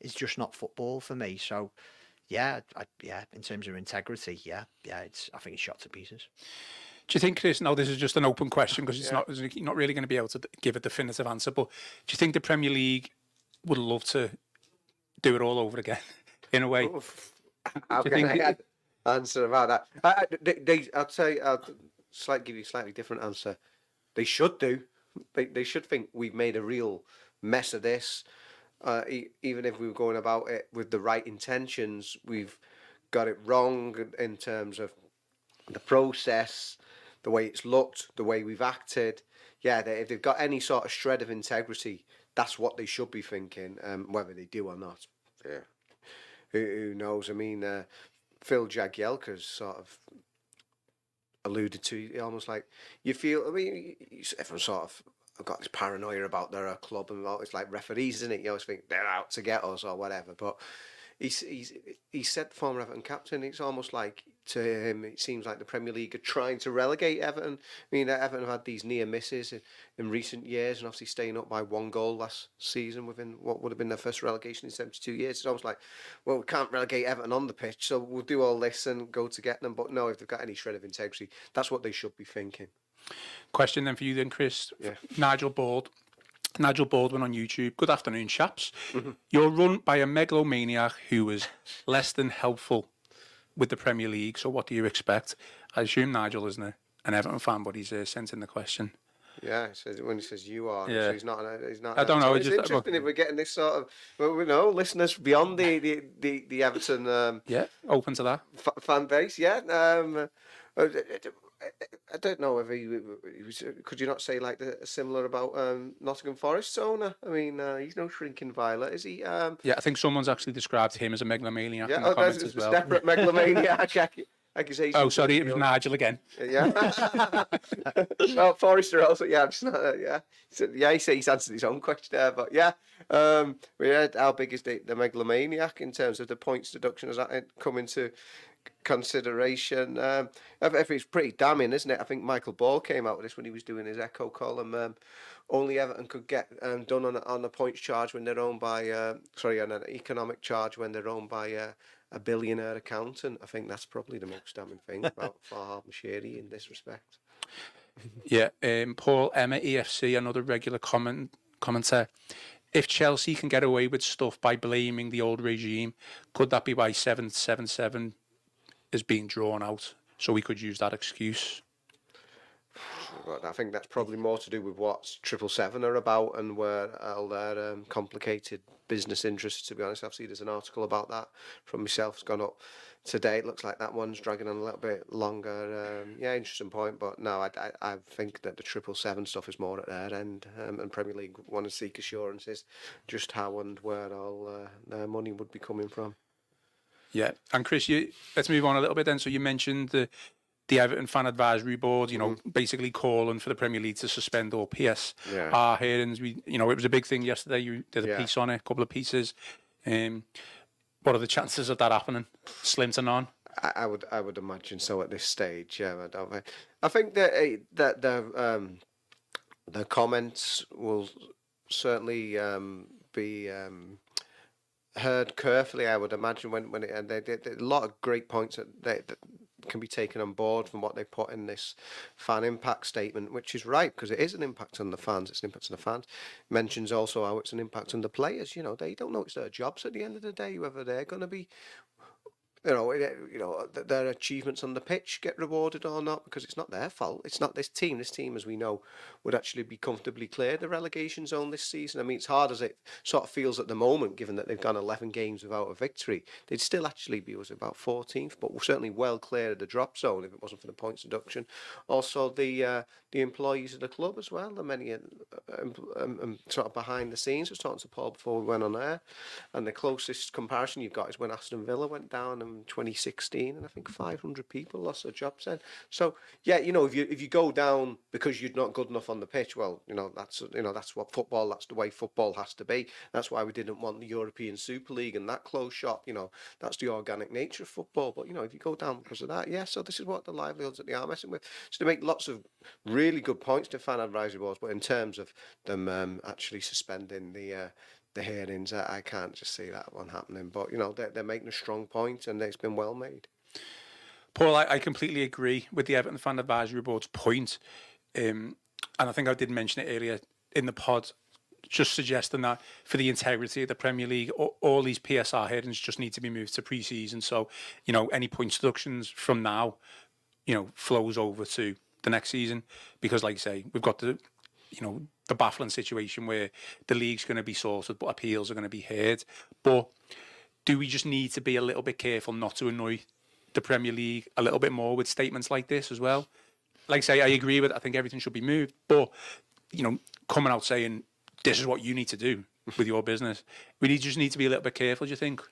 is just not football for me. So. Yeah, I, yeah. In terms of integrity, yeah, yeah. It's I think it's shot to pieces. Do you think, Chris? No, this is just an open question because it's Yeah. not you're not really going to be able to give a definitive answer. But do you think the Premier League would love to do it all over again in a way? Oof. How Do you can I it- an- answer about that? I, I, they, they, I'll tell you, I'll slight, give you a slightly different answer. They should do. They, they should think we've made a real mess of this. Uh, e- even if we were going about it with the right intentions, we've got it wrong in- in terms of the process, the way it's looked, the way we've acted. Yeah, they, if they've got any sort of shred of integrity, that's what they should be thinking, um, whether they do or not. Yeah. Who, who knows? I mean, uh, Phil Jagielka's sort of alluded to it, almost like you feel. I mean, everyone sort of I've got this paranoia about their club and all. It's like referees, isn't it? You always think they're out to get us or whatever. But he's he's he said the former Everton captain. It's almost like to him, it seems like the Premier League are trying to relegate Everton. I mean, Everton have had these near misses in, in recent years, and obviously staying up by one goal last season within what would have been their first relegation in seventy two years. It's almost like, well, we can't relegate Everton on the pitch, so we'll do all this and go to get them. But no, if they've got any shred of integrity, that's what they should be thinking. Question then for you then, Chris. Yeah. Nigel Bald. Nigel Baldwin on YouTube. Good afternoon, chaps. Mm-hmm. You're run by a megalomaniac who was less than helpful with the Premier League. So what do you expect? I assume Nigel isn't a, an Everton fan, but he's uh, sent in the question. Yeah, says, when he says you are, Yeah. so he's not. an- He's not. I don't know, So it It's just- interesting if we're getting this sort of, well, we know listeners beyond the the the, the Everton um, Yeah, open to that. fa- fan base. Yeah. Um, uh, I don't know he, he was. Could you not say like the, similar about um, Nottingham Forest's owner? I mean, uh, he's no shrinking violet, is he? Um, Yeah, I think someone's actually described him as a megalomaniac in the oh, comments as well. separate megalomaniac. accusations. Oh, sorry, it was Nigel again. Yeah. well, Forrester also, yeah, I'm just not, uh, yeah. So, yeah, he said he's answered his own question there, but yeah. Um, we had how big is the, the megalomaniac in terms of the points deduction? Has that come into consideration? Um, I it's pretty damning, isn't it? I think Michael Ball came out with this when he was doing his Echo column. Um, only Everton could get um, done on a, on a points charge when they're owned by, uh, sorry, on an economic charge when they're owned by uh, a billionaire accountant. I think that's probably the most damning thing about Farhad Moshiri in this respect. Yeah, um, Paul Emma EFC, another regular comment commenter. If Chelsea can get away with stuff by blaming the old regime, could that be why 777 is being drawn out? So we could use that excuse. I think that's probably more to do with what Triple Seven are about and where all their um, complicated business interests. To be honest, I've seen there's an article about that from myself. It's gone up today. It looks like that one's dragging on a little bit longer. Um, yeah, interesting point. But no, I, I, I think that the Triple Seven stuff is more at their end, um, and Premier League want to seek assurances just how and where all uh, their money would be coming from. Yeah, and Chris, you let's move on a little bit then. So you mentioned the the Everton fan advisory board, you know, basically calling for the Premier League to suspend all PSR Yeah. hearings. We, you know, it was a big thing yesterday. You did a Yeah. piece on it, a couple of pieces. Um, what are the chances of that happening? Slim to none. I, I would I would imagine so at this stage. Yeah, I don't think. I think that eh, that the um, the comments will certainly um, be um, heard carefully. I would imagine when when it, and they did a lot of great points that, they, that can be taken on board from what they put in this fan impact statement, which is right because it is an impact on the fans. It's an impact on the fans. Mentions also how it's an impact on the players. You know, they don't know it's their jobs at the end of the day, whether they're going to be you know, you know, their achievements on the pitch get rewarded or not because it's not their fault. It's not this team. This team, as we know, would actually be comfortably cleared the relegation zone this season. I mean, it's hard as it sort of feels at the moment, given that they've gone 11 games without a victory. They'd still actually be was about 14th, but certainly well clear of the drop zone if it wasn't for the points deduction. Also, the uh, the employees of the club as well. The many uh, um, um, sort of behind the scenes. I was talking to Paul before we went on air, and the closest comparison you've got is when Aston Villa went down in 2016, and I think 500 people lost their jobs then. So yeah, you know, if you if you go down because you're not good enough on the pitch, well, you know that's you know that's what football. That's the way football has to be. That's why we didn't want the European Super League and that close shop. You know, that's the organic nature of football. But you know, if you go down because of that, yeah. So this is what the livelihoods that they are messing with. So they make lots of really good points to fan advisory boards, but in terms of them um, actually suspending the. Uh, the hearings, I, I can't just see that one happening. But you know, they're, they're making a strong point, and it's been well made. Paul, I, I completely agree with the Everton fan advisory board's point. Um, and I think I did mention it earlier in the pod, just suggesting that for the integrity of the Premier League, all, all these PSR hearings just need to be moved to pre-season. So, you know, any points deductions from now, you know, flows over to the next season because, like you say, we've got the, you know, the baffling situation where the league's going to be sorted, but appeals are going to be heard. But do we just need to be a little bit careful not to annoy the Premier League a little bit more with statements like this as well? Like I say, I agree with. I think everything should be moved, but you know, coming out saying this is what you need to do with your business, we need, just need to be a little bit careful. Do you think?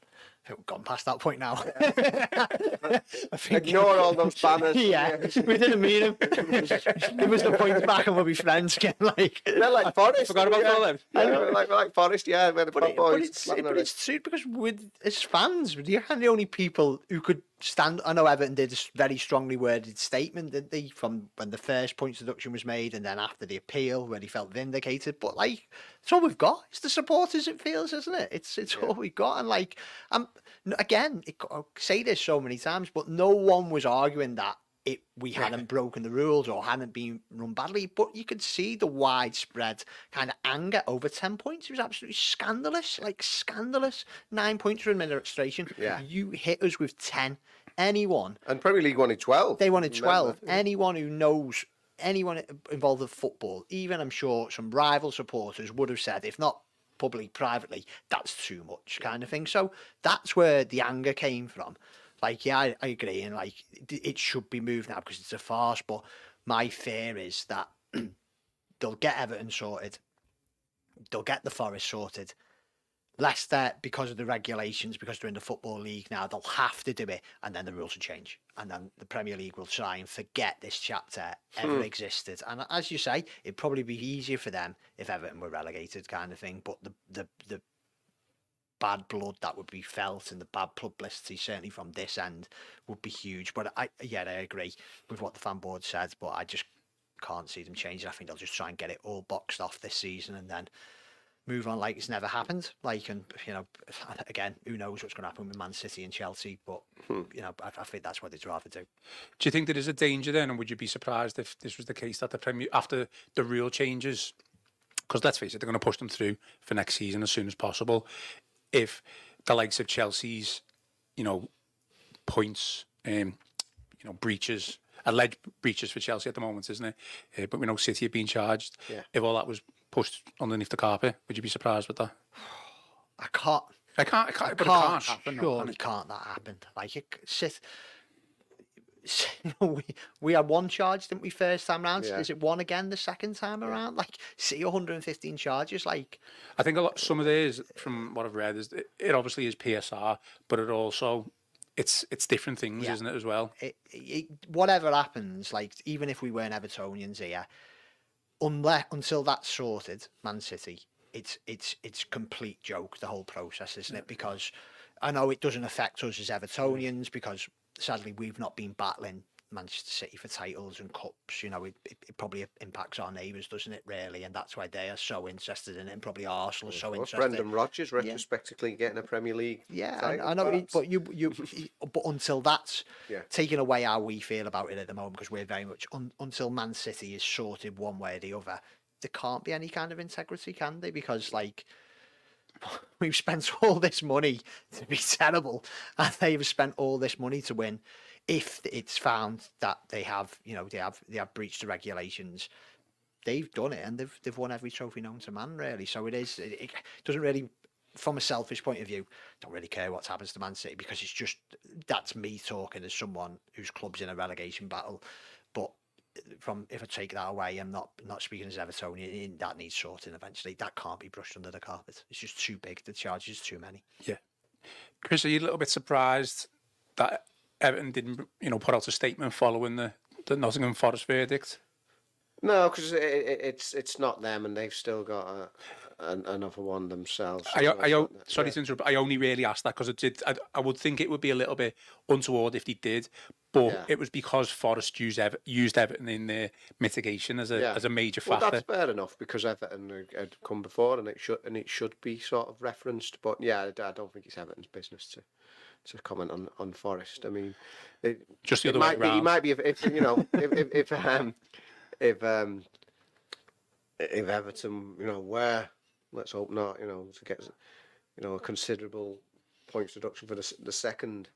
I think we've gone past that point now. I think Ignore all those banners. yeah, we didn't mean him. Give us the points back and we'll be friends again. Like, They're like Forest. Forgot about yeah. all them. Yeah, we're like, we're like Forest, yeah, where the but, it, boys. but it's slapping but it's true because with as fans, you're the only people who could stand. I know Everton did a very strongly worded statement, didn't they, from when the first points deduction was made, and then after the appeal, where he felt vindicated. But like, it's all we've got. It's the supporters. It feels, isn't it? It's it's all we've got. And like, um, again, it, I'll say this so many times, but no one was arguing that. It, we hadn't broken the rules or hadn't been run badly, but you could see the widespread kind of anger over 10 points. It was absolutely scandalous, like scandalous. Nine points for administration. Yeah. You hit us with 10. Anyone, And Premier League wanted 12. they wanted 12. remember? Anyone who knows anyone involved with football, even I'm sure some rival supporters would have said, if not publicly, privately, that's too much kind of thing. So that's where the anger came from. Like, yeah, I, I agree. And like, it, it should be moved now because it's a farce. But my fear is that they'll get Everton sorted, they'll get the Forest sorted. Leicester, because of the regulations, because they're in the Football League now, they'll have to do it, and then the rules will change. And then the Premier League will try and forget this chapter ever hmm. existed. And as you say, it'd probably be easier for them if Everton were relegated, kind of thing. But the the the bad blood that would be felt and the bad publicity, certainly from this end, would be huge. But I, yeah, I agree with what the fan board said, but I just can't see them changing. I think they'll just try and get it all boxed off this season and then move on like it's never happened. Like, and you know, again, who knows what's going to happen with Man City and Chelsea? But hmm. you know, I, I think that's what they'd rather do. Do you think there is a danger then, and would you be surprised if this was the case that the Premier after the real changes? Because let's face it, they're going to push them through for next season as soon as possible. If the likes of Chelsea's, you know, points, um, you know, breaches, alleged breaches for Chelsea at the moment, isn't it? Uh, but we know City are being charged. Yeah. If all that was pushed underneath the carpet, would you be surprised with that? I can't. I can't. I can't. But can't, it can't happen. surely it? can't that happened. Like it, sit, we we had one charge, didn't we? First time round, Yeah. is it one again the second time around? Like, see, 115 charges. Like, I think a lot. Some of theirs, from what I've read, is it, it obviously is PSR, but it also it's it's different things, Yeah. isn't it as well? it, it, whatever happens, like even if we weren't Evertonians here, unless until that's sorted, Man City, it's it's it's complete joke the whole process, isn't it? Because I know it doesn't affect us as Evertonians because sadly we've not been battling Manchester City for titles and cups. You know, it, it, it probably impacts our neighbours, doesn't it? Really, and that's why they are so interested in it, and probably Arsenal are so interested. Brendan Rodgers retrospectively getting a Premier League. Yeah, I, I know, perhaps. but you, you, but until that's Yeah. taking away how we feel about it at the moment, because we're very much un, until Man City is sorted one way or the other, there can't be any kind of integrity, can they? Because like we've spent all this money to be terrible, and they've spent all this money to win. If it's found that they have, you know, they have they have breached the regulations, they've done it and they've they've won every trophy known to man, really. So it is. It, it doesn't really, from a selfish point of view, don't really care what happens to Man City because it's just that's me talking as someone whose club's in a relegation battle. But from if I take that away, I'm not not speaking as Evertonian. That needs sorting eventually. That can't be brushed under the carpet. It's just too big. The charges too many. Yeah, Chris, are you a little bit surprised that Everton didn't, you know, put out a statement following the, the Nottingham Forest verdict? No, because it, it, it's it's not them, and they've still got a, an, another one themselves. I, I, I, sorry yeah. to interrupt. I only really asked that because it did. I, I would think it would be a little bit untoward if they did, but Yeah. it was because Forest used Ever, used Everton in their mitigation as a Yeah. as a major factor. Well, that's fair enough because Everton had- come before, and it should and it should be sort of referenced. But yeah, I, I don't think it's Everton's business to to comment on on Forest. I mean, it, Just the other way might be. It might be if, if you know if if, if um if um if Everton you know were let's hope not you know to get you know a considerable points deduction for the the second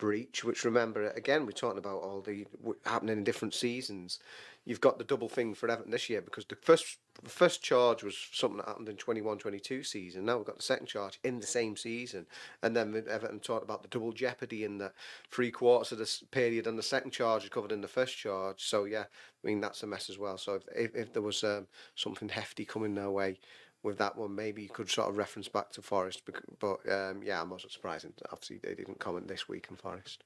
breach, which remember again we're talking about all the happening in different seasons. You've got the double thing for Everton this year because the first the first charge was something that happened in 21-22 season. Now we've got the second charge in the same season, and then Everton talked about the double jeopardy in the three quarters of this period, and the second charge is covered in the first charge. So yeah, I mean that's a mess as well. So if if, if there was um, something hefty coming their way. With that one, maybe you could sort of reference back to Forest, but um, yeah, I'm wasn't surprising. Obviously, they didn't comment this week in Forest.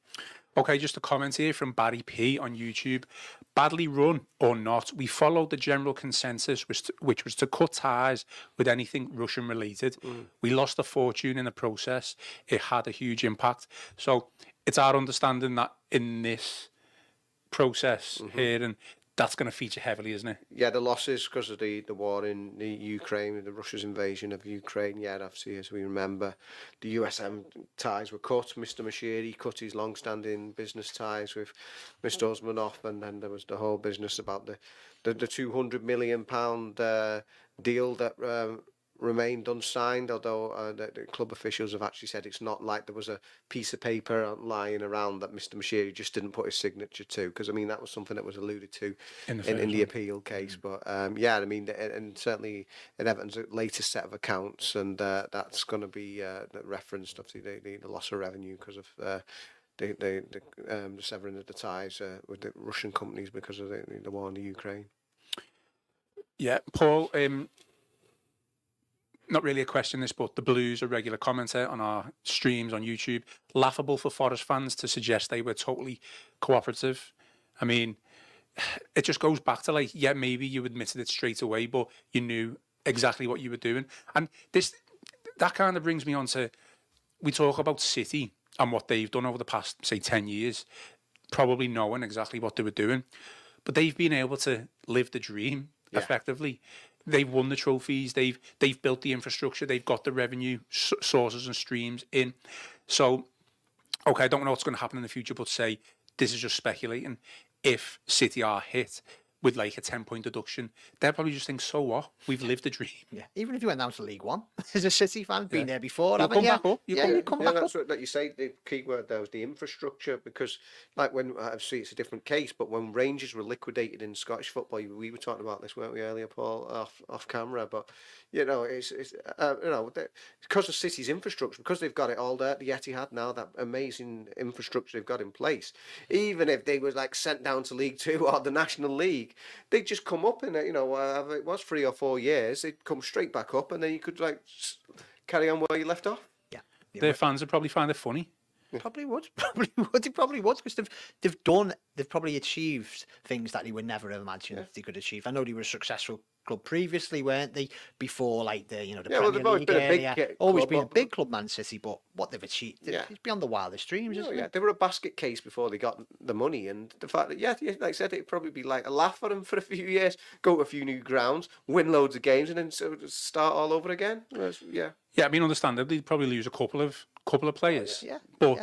Okay, just a comment here from Barry P on YouTube. Badly run or not, we followed the general consensus, which, which was to cut ties with anything Russian related. We lost a fortune in the process. It had a huge impact. So it's our understanding that in this process here, and that's going to feature heavily, isn't it? Yeah, the losses because of the, the war in the Ukraine, the Russia's invasion of Ukraine. Yeah, obviously, as we remember, the USM ties were cut. Mr. Moshiri cut his long-standing business ties with Mr. Usmanov, and then there was the whole business about the the, the two hundred million pound uh, deal that. Um, remained unsigned although uh, the, the club officials have actually said it's not like there was a piece of paper lying around that Mr. Moshiri just didn't put his signature to because I mean that was something that was alluded to In the in, in the appeal case. But um, yeah, I mean, and, and certainly in Everton's latest set of accounts, and uh, that's going to be uh, referenced. Obviously, the, the, the loss of revenue because of. Uh, the the the, um, the severing of the ties uh, with the Russian companies because of the, the war in the Ukraine. Yeah, Paul. Um, not really a question this, but the Blues, a regular commenter on our streams on YouTube, laughable for Forest fans to suggest they were totally cooperative. I mean, it just goes back to like, yeah, maybe you admitted it straight away, but you knew exactly what you were doing. And this, that kind of brings me on to, we talk about City and what they've done over the past, say, 10 years, probably knowing exactly what they were doing. But they've been able to live the dream effectively. They've won the trophies. They've they've built the infrastructure. They've got the revenue sources and streams in. So, okay, I don't know what's going to happen in the future, but say this is just speculating. If City are hit with like a ten point deduction, they're probably just think, so what? We've lived the dream. Yeah, even if you went down to League One as a City fan, been there before, You'll haven't come you? back up, you'll yeah, come- you come yeah, back up. that's what that you say. The key word there was the infrastructure because, like, when obviously it's a different case, but when Rangers were liquidated in Scottish football, we were talking about this, weren't we earlier, Paul, off off camera? But you know, it's, it's uh, you know because of City's infrastructure, because they've got it all there. The Etihad now, that amazing infrastructure they've got in place. Even if they were like sent down to League Two or the National League, they'd just come up in it. You know, uh, it was three or four years, they'd come straight back up, and then you could like carry on where you left off. Yeah, you Their fans would probably find it funny. Probably would. Probably would. They probably would because they've they've done. They've probably achieved things that they would never have imagined they could achieve. I know they were a successful club previously, weren't they? Before like the you know the Yeah, Premier they've always League been a big area. ki- always club, been a big club, Man City. But what they've achieved, Yeah. it's beyond the wildest dreams, Oh, isn't yeah, it? they were a basket case before they got the money, and the fact that yeah, yeah, like I said, it'd probably be like a laugh for them for a few years, go to a few new grounds, win loads of games, and then sort of start all over again. Whereas, yeah, Yeah, I mean, understandably, they'd probably lose a couple of couple of players. Yeah, but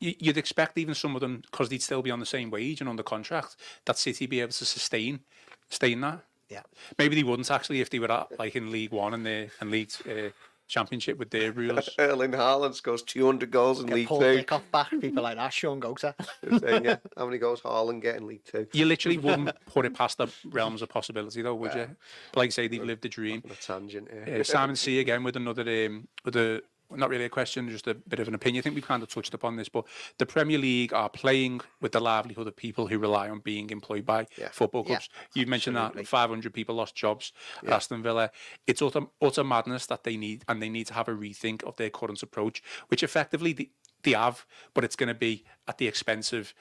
yeah. you'd expect even some of them because they'd still be on the same wage and under contract that City be able to sustain sustain that. Yeah. Maybe they wouldn't actually if they were at, like in League One and the and League uh, Championship with their rules. Erling Haaland scores two hundred goals in Get League Paul Two. Dick back, people like that, Shaun Goater. Saying, yeah, how many goals Haaland get in League Two? You literally wouldn't put it past the realms of possibility, though, would you? But like I say, they've lived the dream. On a tangent. Yeah. Uh, Simon C again with another um, with a not really a question, just a bit of an opinion. I think we've kind of touched upon this, but the Premier League are playing with the livelihood of people who rely on being employed by Yeah. football Yeah, clubs. you mentioned absolutely. that 500 people lost jobs at Aston Villa. It's utter, utter madness that they need, and they need to have a rethink of their current approach, which effectively they, they have, but it's going to be at the expense of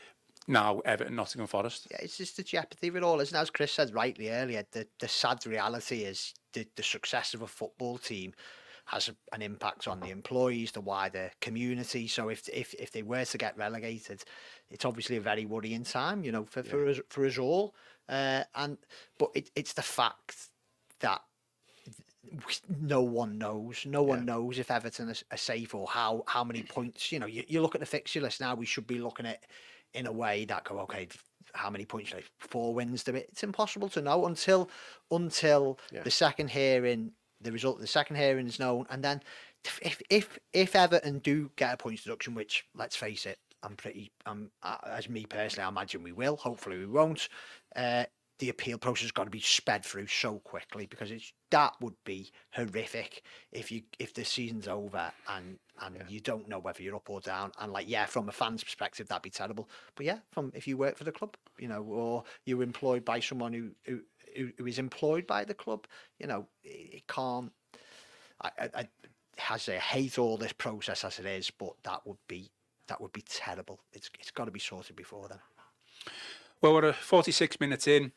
now Everton, Nottingham Forest. Yeah, it's just the jeopardy of it all, isn't it? As Chris said rightly earlier, the, the sad reality is the, the success of a football team has an impact on the employees, the wider community. So if if if they were to get relegated, it's obviously a very worrying time, you know, for for us for us all. Uh, and but it, it's the fact that no one knows. No one knows if Everton are, are safe or how how many points. You know, you, you look at the fixture list now. We should be looking at in a way that go okay. How many points? Like four wins to it. It's impossible to know until until Yeah. the second hearing. The result of the second hearing is known, and then if if if Everton do get a points deduction, which let's face it, I'm pretty um as me personally, I imagine we will. Hopefully, we won't. Uh, the appeal process has got to be sped through so quickly because it's that would be horrific if you if the season's over and and you don't know whether you're up or down and like yeah from a fan's perspective that'd be terrible but yeah from if you work for the club you know or you're employed by someone who who, who, who is employed by the club you know it, it can't I, I, I has I hate all this process as it is but that would be that would be terrible it's it's got to be sorted before then Well, we're uh, 46 minutes in.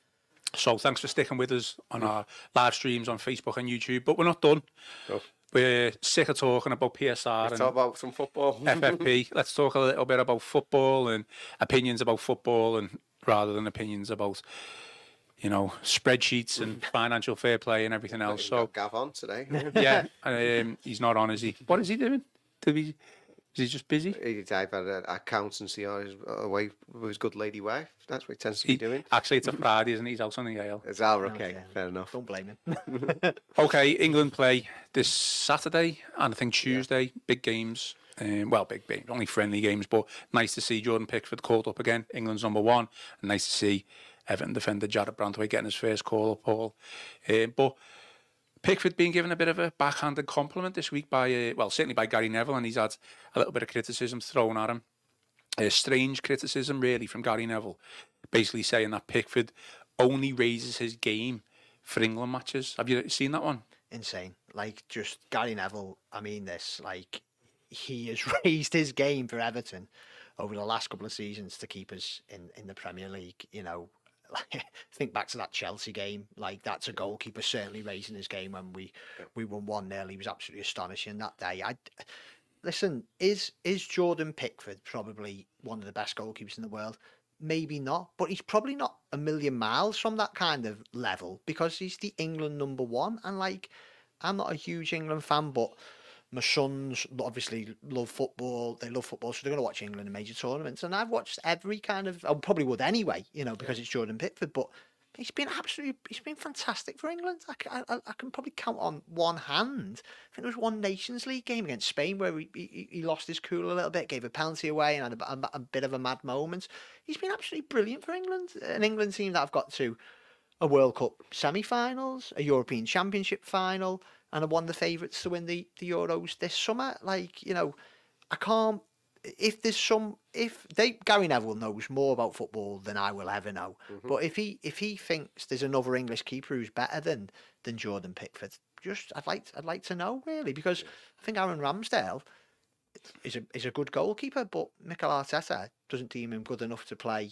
So thanks for sticking with us on our live streams on Facebook and YouTube. But we're not done. Oh. We're sick of talking about PSR Let's and talk about some football. FFP. Let's talk a little bit about football and opinions about football, and rather than opinions about, you know, spreadsheets and financial fair play and everything else. So Gav on today. yeah, um, he's not on, is he? What is he doing? Did he, is he just busy? He type at an accountancy or his away with his good lady wife. That's what he tends to be He- doing. Actually, it's a Friday, isn't he? He's out on the Yale. Is that okay? yeah. Fair enough. don't blame him Okay, England play this Saturday and I think Tuesday. Big games. Um, well, big games, only friendly games, but nice to see Jordan Pickford called up again. England's number one. And nice to see Everton defender Jarrad Branthwaite getting his first call up, Paul. Um, but Pickford being given a bit of a backhanded compliment this week by, uh, well, certainly by Gary Neville, and he's had a little bit of criticism thrown at him. A strange criticism, really, from Gary Neville, basically saying that Pickford only raises his game for England matches. Have you seen that one? insane. Like just Gary Neville. I mean this. Like he has raised his game for Everton over the last couple of seasons to keep us in in the Premier League. You know, think back to that Chelsea game. Like that's a goalkeeper certainly raising his game when we we won one 0 He was absolutely astonishing that day. I listen. Is is Jordan Pickford probably one of the best goalkeepers in the world? Maybe not, but he's probably not a million miles from that kind of level because he's the England number one. And like, I'm not a huge England fan, but my sons obviously love football. They love football, so they're going to watch England in major tournaments. And I've watched every kind of, I probably would anyway, you know, because it's Jordan Pickford. But he's been absolutely, he's been fantastic for England. I, I, I can probably count on one hand. I think there was one Nations League game against Spain where he, he, he lost his cool a little bit, gave a penalty away, and had a, a, a bit of a mad moment. He's been absolutely brilliant for England, an England team that I've got to a World Cup semi-finals, a European Championship final, and are one of the favourites to win the, the Euros this summer. Like, you know, I can't. If there's some, if they Gary Neville knows more about football than I will ever know, Mm-hmm. but if he if he thinks there's another English keeper who's better than than Jordan Pickford, just I'd like I'd like to know really because I think Aaron Ramsdale is a is a good goalkeeper, but Mikel Arteta doesn't deem him good enough to play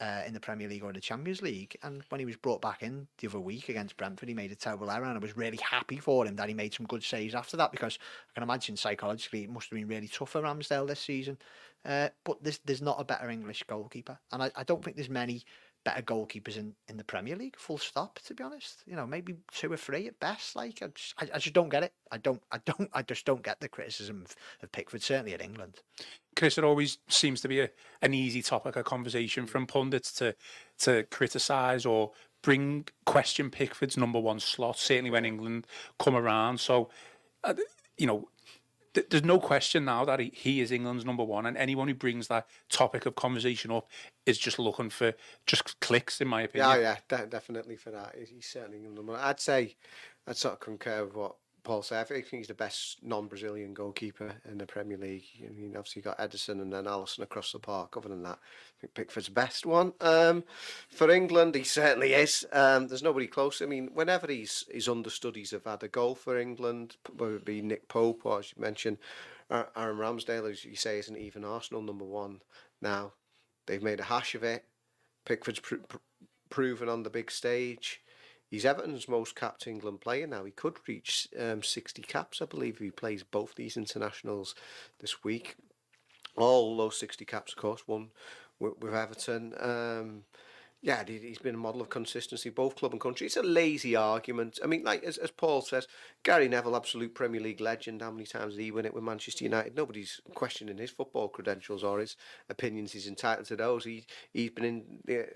uh, in the Premier League or in the Champions League. And when he was brought back in the other week against Brentford, he made a terrible error, and I was really happy for him that he made some good saves after that because I can imagine psychologically it must have been really tough for Ramsdale this season. Uh, but there's there's not a better English goalkeeper, and I, I don't think there's many better goalkeepers in, in the Premier League. Full stop. To be honest, you know, maybe two or three at best. Like I just, I, I just don't get it. I don't, I don't, I just don't get the criticism of, of Pickford. Certainly at England. Chris, it always seems to be a, an easy topic of conversation from pundits to to criticise or bring question Pickford's number one slot. Certainly when England come around, so uh, you know. th- There's no question now that he, he is England's number one, and anyone who brings that topic of conversation up is just looking for just clicks, in my opinion. Yeah, yeah, de- definitely for that. He's- certainly number one. I'd say I'd sort of concur with what Paul said. I think he's the best non-Brazilian goalkeeper in the Premier League. I mean, obviously you got Ederson and then Alisson across the park. Other than that, I think Pickford's best one. Um, for England, he certainly is. Um, there's nobody close. I mean, whenever he's his understudies have had a goal for England, whether it be Nick Pope or as you mentioned, Aaron Ramsdale, as you say, isn't even Arsenal number one now. They've made a hash of it. Pickford's pr- pr- proven on the big stage. He's Everton's most capped England player now. He could reach um, 60 caps, I believe, if he plays both these internationals this week. All those 60 caps, of course, one with, with Everton. Um, yeah, he- he's been a model of consistency, both club and country. It's a lazy argument. I mean, like as, as Paul says, Gary Neville, absolute Premier League legend. How many times did he win it with Manchester United? Nobody's questioning his football credentials or his opinions. He's entitled to those. He he's been in the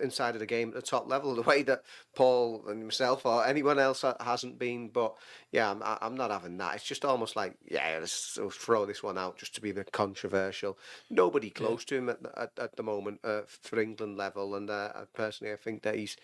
inside of the game at the top level, the way that Paul and himself or anyone else hasn't been. But yeah, I'm I'm not having that. It's just almost like yeah, let's let's throw this one out just to be a bit controversial. Nobody close to him at, the- at at the moment uh, for England level, and uh, personally I think that he's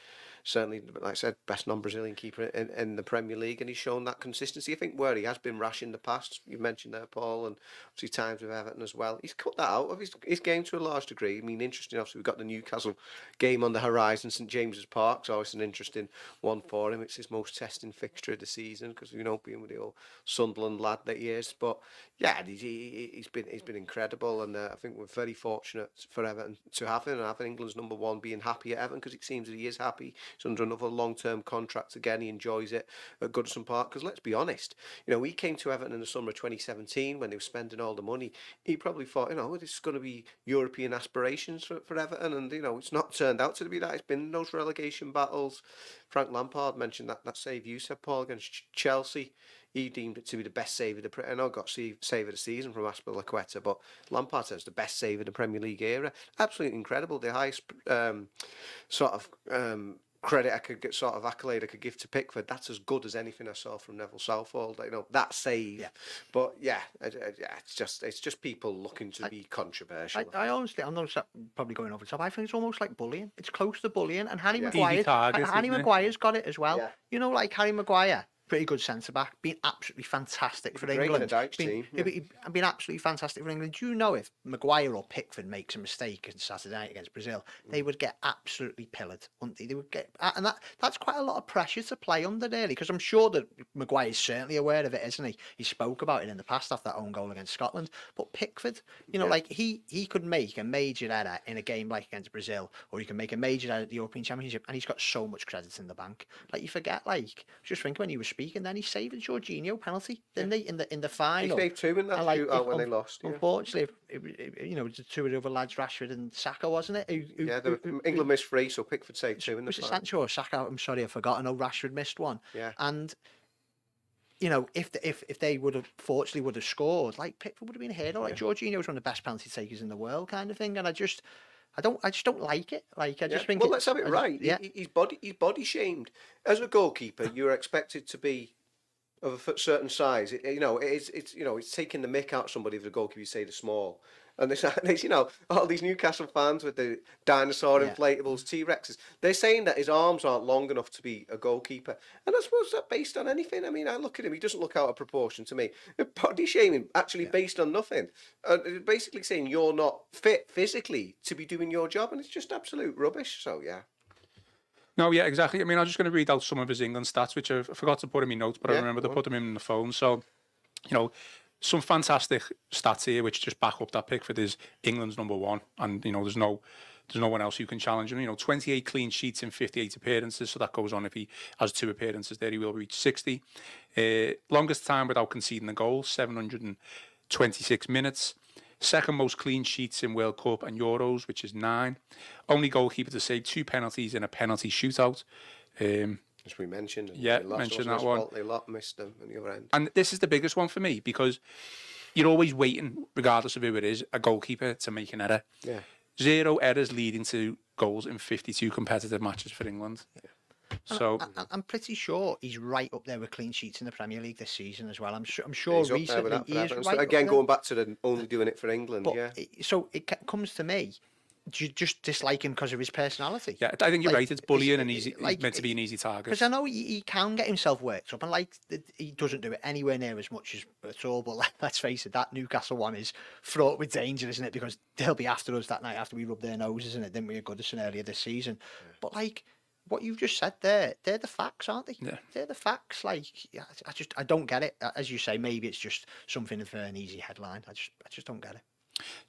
certainly, like I said, best non-Brazilian keeper in, in the Premier League, and he's shown that consistency. I think where he has been rash in the past, you mentioned there, Paul, and obviously times with Everton as well. He's cut that out of his, his game to a large degree. I mean, interesting. Obviously, we've got the Newcastle game on the horizon, St James's Park, so it's an interesting one for him. It's his most testing fixture of the season because you know being with the old Sunderland lad that he is. But yeah, he's, he, he's been he's been incredible, and uh, I think we're very fortunate for Everton to have him and have England's number one being happy at Everton because it seems that he is happy. He's under another long term contract again. He enjoys it at Goodison Park because let's be honest, you know, he came to Everton in the summer of 2017 when they were spending all the money. He probably thought, you know, this is going to be European aspirations for, for Everton, and you know, it's not turned out to be that. It's been those relegation battles. Frank Lampard mentioned that that save you said, Paul, against Ch- Chelsea. He deemed it to be the best save of the. I know got save, save of the season from Azpilicueta, but Lampard says the best save of the Premier League era. Absolutely incredible. The highest um, sort of um, credit I could get, sort of accolade I could give to Pickford. That's as good as anything I saw from Neville Southall. You know that save. Yeah. But yeah, I- I- yeah, it's just it's just people looking to be controversial. I, I honestly, I'm not probably going over the top. I think it's almost like bullying. It's close to bullying, and Harry Yeah. Easy Maguire, target, and Harry isn't it? Maguire's got it as well. Yeah. You know, like Harry Maguire pretty good centre back, been absolutely fantastic for great England. Been, team, he'd been absolutely fantastic for England. Do you know if Maguire or Pickford makes a mistake on Saturday night against Brazil, hmm. they would get absolutely pillared, wouldn't they? They would get, and that that's quite a lot of pressure to play under, really, because I'm sure that Maguire is certainly aware of it, isn't he? He spoke about it in the past after that own goal against Scotland. But Pickford, you know, like he he could make a major error in a game like against Brazil, or he can make a major error at the European Championship, and he's got so much credit in the bank. Like you forget, like just think when he was speaking, then he saved the Jorginho penalty, didn't he? In the in the final, He final. saved two in that And, like, shootout when they lost. Yeah, Unfortunately, if, if- you know, the two of the other lads, Rashford and Saka, wasn't it? Who, who, yeah the, who- England missed three, so Pickford saved two in the was it. Sancho or Saka? I'm sorry, I forgot. I know Rashford missed one. Yeah. And you know, if the, if if they would have fortunately would have scored, like Pickford would have been a or Like Jorginho's one of the best penalty takers in the world, kind of thing. And I just, I don't, I just don't like it. Like I Yeah. just think. well, let's have it I just- right. Yeah. He, he's body he's body shamed as a goalkeeper. You're expected to be of a certain size. It, you know, it's it's you know it's taking the mick out of somebody if the goalkeeper you say they're small. And there's, there's, you know, all these Newcastle fans with the dinosaur Yeah. inflatables, T Rexes, they're saying that his arms aren't long enough to be a goalkeeper. And I suppose that based on anything. I mean, I look at him, he doesn't look out of proportion to me. Body shaming, actually based on nothing. Uh, basically saying you're not fit physically to be doing your job, and it's just absolute rubbish. So, yeah. No, yeah, exactly. I mean, I'm just going to read out some of his England stats, which I forgot to put in my notes, but I remember to put them in the phone. So, you know, some fantastic stats here, which just back up that Pickford is England's number one, and you know, there's no, there's no one else who can challenge him. You know, 28 clean sheets in 58 appearances, so that goes on if he has two appearances there, he will reach 60. Uh, longest time without conceding a goal, 726 minutes. Second most clean sheets in World Cup and Euros, which is nine. Only goalkeeper to save two penalties in a penalty shootout. Um, we mentioned. and Yeah, they mentioned that one. They lot missed them on the other end. and this is the biggest one for me because you're always waiting, regardless of who it is, a goalkeeper to make an error. Yeah. Zero errors leading to goals in 52 competitive matches for England. Yeah. So, I, I- I'm pretty sure he's right up there with clean sheets in the Premier League this season as well. I'm sure. I'm sure He's up there recently with that he for is right So up again, there. going back to the only doing it for England, But yeah. it- so it comes to me. Do you just dislike him because of his personality? yeah, I think you're Like, right. It's bullying and easy. like, he's meant to be an easy target. Because I know he, he can get himself worked up, and like he doesn't do it anywhere near as much as at all. But let, let's face it, that Newcastle one is fraught with danger, isn't it? Because they'll be after us that night after we rub their noses in it, didn't we, at Goodison earlier this season? But like what you've just said there, they're the facts, aren't they? Yeah. They're the facts. Like I just I don't get it. As you say, maybe it's just something for an easy headline. I just I just don't get it.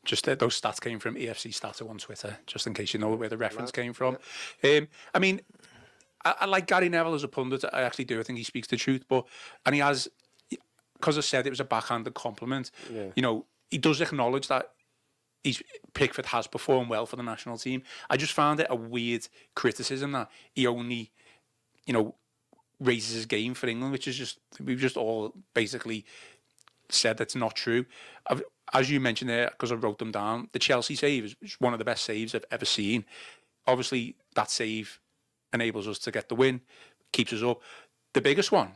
Just uh, those stats came from EFC Stato on Twitter, just in case you know where the reference came from. Um, I mean, I, I like Gary Neville as a pundit. I actually do. I think he speaks the truth, but and he has, because I said it was a backhanded compliment. Yeah. You know, he does acknowledge that he's Pickford has performed well for the national team. I just found it a weird criticism that he only, you know, raises his game for England, which is just we've just all basically said that's not true. I've, as you mentioned there, because I wrote them down, the Chelsea save is is one of the best saves I've ever seen. Obviously, that save enables us to get the win, keeps us up. The biggest one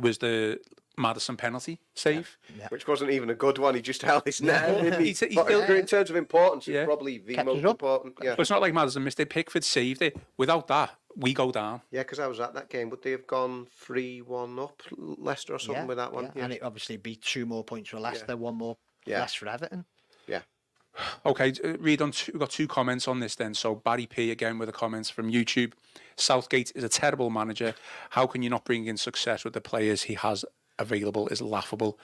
was the Maddison penalty save. Which wasn't even a good one. He just held his net. didn't he? He's- he's still- in terms of importance, it's probably the Kept most us up. important. Yeah, But it's not like Maddison missed it. Pickford saved it. Without that, we go down. yeah, because I was at that game. Would they have gone three-one up Leicester or something with that one? yeah. And it obviously be two more points for Leicester, one more Yeah. less for Everton. yeah. Okay, uh, read on. Two, we've got two comments on this then. So Barry P again with the comments from YouTube. Southgate is a terrible manager. How can you not bring in success with the players he has available? Is laughable.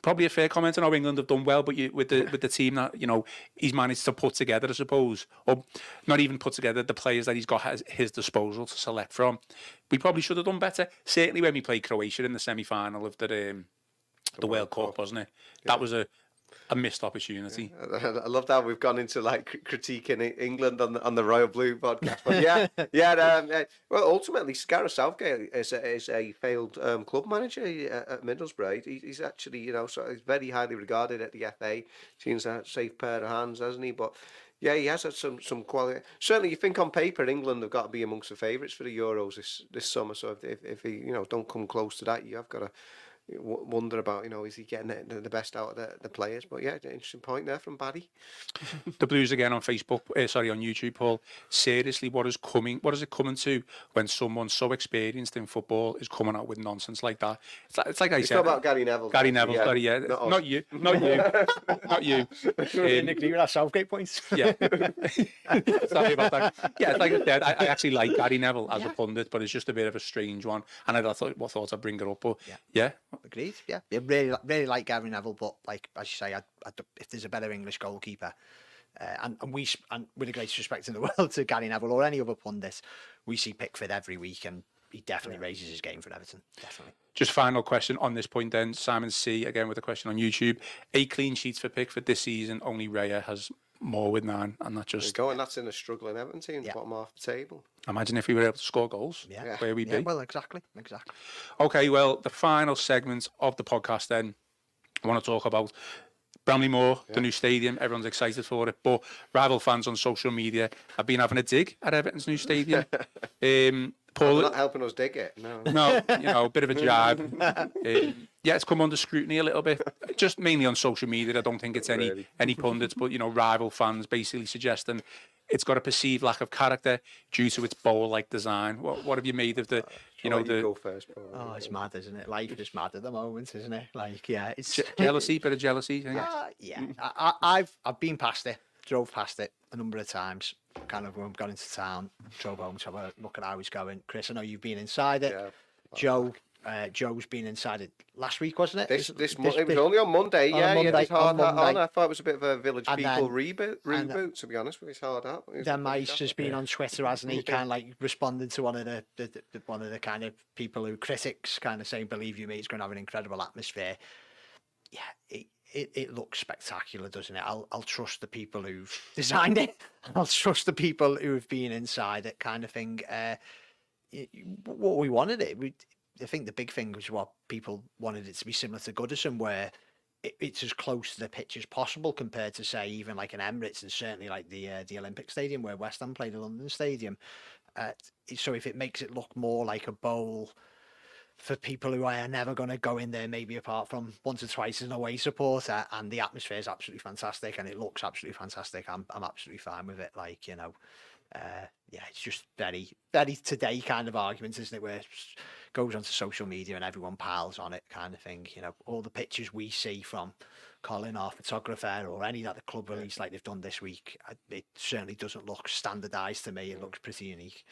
Probably a fair comment. I know England have done well, but you, with the with the team that you know he's managed to put together, I suppose, or not even put together the players that he's got at his disposal to select from. We probably should have done better. Certainly when we played Croatia in the semi final of the um, the World Cup, wasn't it? That was a a missed opportunity. I loved how we've gone into like critiquing England on the on the Royal Blue podcast. But yeah, yeah. Um, well, ultimately, Gareth Southgate is a, is a failed um, club manager uh, at Middlesbrough. He, he's actually, you know, so he's very highly regarded at the FA. Seems a safe pair of hands, hasn't he? But yeah, he has had some some quality. Certainly, you think on paper England have got to be amongst the favourites for the Euros this this summer. So if, if if he you know don't come close to that, you have got to wonder about you know is he getting it, the best out of the, the players? But yeah, interesting point there from Barry. the Blues again on Facebook, uh, sorry, on YouTube, Paul. Seriously, what is coming? What is it coming to when someone so experienced in football is coming out with nonsense like that? It's like, it's like I It's said. not about Gary Neville. Gary Neville, yeah, sorry, yeah, not us. not you, not you, not you. Didn't Um, agree with our Southgate points. yeah, sorry about that. Yeah, like I said, I, I actually like Gary Neville as a pundit, but it's just a bit of a strange one, and I thought, well, thought I'd bring it up. But Yeah. yeah, Agreed. Yeah, yeah really, really like Gary Neville, but like as you say, I, I if there's a better English goalkeeper, uh, and and we and with the greatest respect in the world to Gary Neville or any other pundit, we see Pickford every week, and he definitely raises his game for Everton. Definitely. Just final question on this point then. Simon C again with a question on YouTube. Eight clean sheets for Pickford this season. Only Raya has more with nine, and that There you just go, and that's in a struggling Everton team, Yeah. bottom half the table. imagine if we were able to score goals. Yeah. Where we'd Yeah, be. well, exactly, exactly. Okay, well, the final segment of the podcast then, I want to talk about Bramley Moore, the new stadium. Everyone's excited for it, but rival fans on social media have been having a dig at Everton's new stadium. um, They're Paul, not helping us dig it. No. no, you know, a bit of a jab. Um, yeah, it's come under scrutiny a little bit, just mainly on social media. I don't think it's any Really. any pundits, but you know, rival fans basically suggesting it's got a perceived lack of character due to its bowl-like design. What what have you made of the, you know, I'll the go first. Paul. Oh, it's mad, isn't it? Life is mad at the moment, isn't it? Like, yeah, it's je- jealousy, bit of jealousy? I? Uh, yeah, I, I, I've I've been past it, drove past it a number of times. Kind of when I've gone into town, drove home to have a look at how it's going. Chris, I know you've been inside it. Yeah. Joe, uh, Joe's been inside it last week, wasn't it? This Is- this, mo- it was only on Monday. on yeah, Monday, yeah, hard on on. I thought it was a bit of a Village And People then- reboot. Reboot, to be honest, with his hard hat. Then Mice has been on Twitter, hasn't he? Kind of like responding to one of the, the, the, one of the kind of people who critics kind of saying, "Believe you me, it's going to have an incredible atmosphere." Yeah, it, it, it looks spectacular, doesn't it? I'll I'll trust the people who've designed it. I'll trust the people who have been inside it, kind of thing. Uh, y- what we wanted it. We, I think the big thing was what people wanted it to be similar to Goodison, where it, it's as close to the pitch as possible compared to say even like an Emirates and certainly like the uh, the Olympic Stadium where West Ham played the London Stadium. Uh, so if it makes it look more like a bowl for people who are never going to go in there, maybe apart from once or twice as an away supporter, and the atmosphere is absolutely fantastic and it looks absolutely fantastic. I'm I'm absolutely fine with it. Like you know, uh, yeah, it's just very very today kind of argument, isn't it? Where it goes onto social media and everyone piles on it, kind of thing. You know, all the pictures we see from Colin, our photographer, or any that the club release like they've done this week, it certainly doesn't look standardised to me. It looks pretty unique.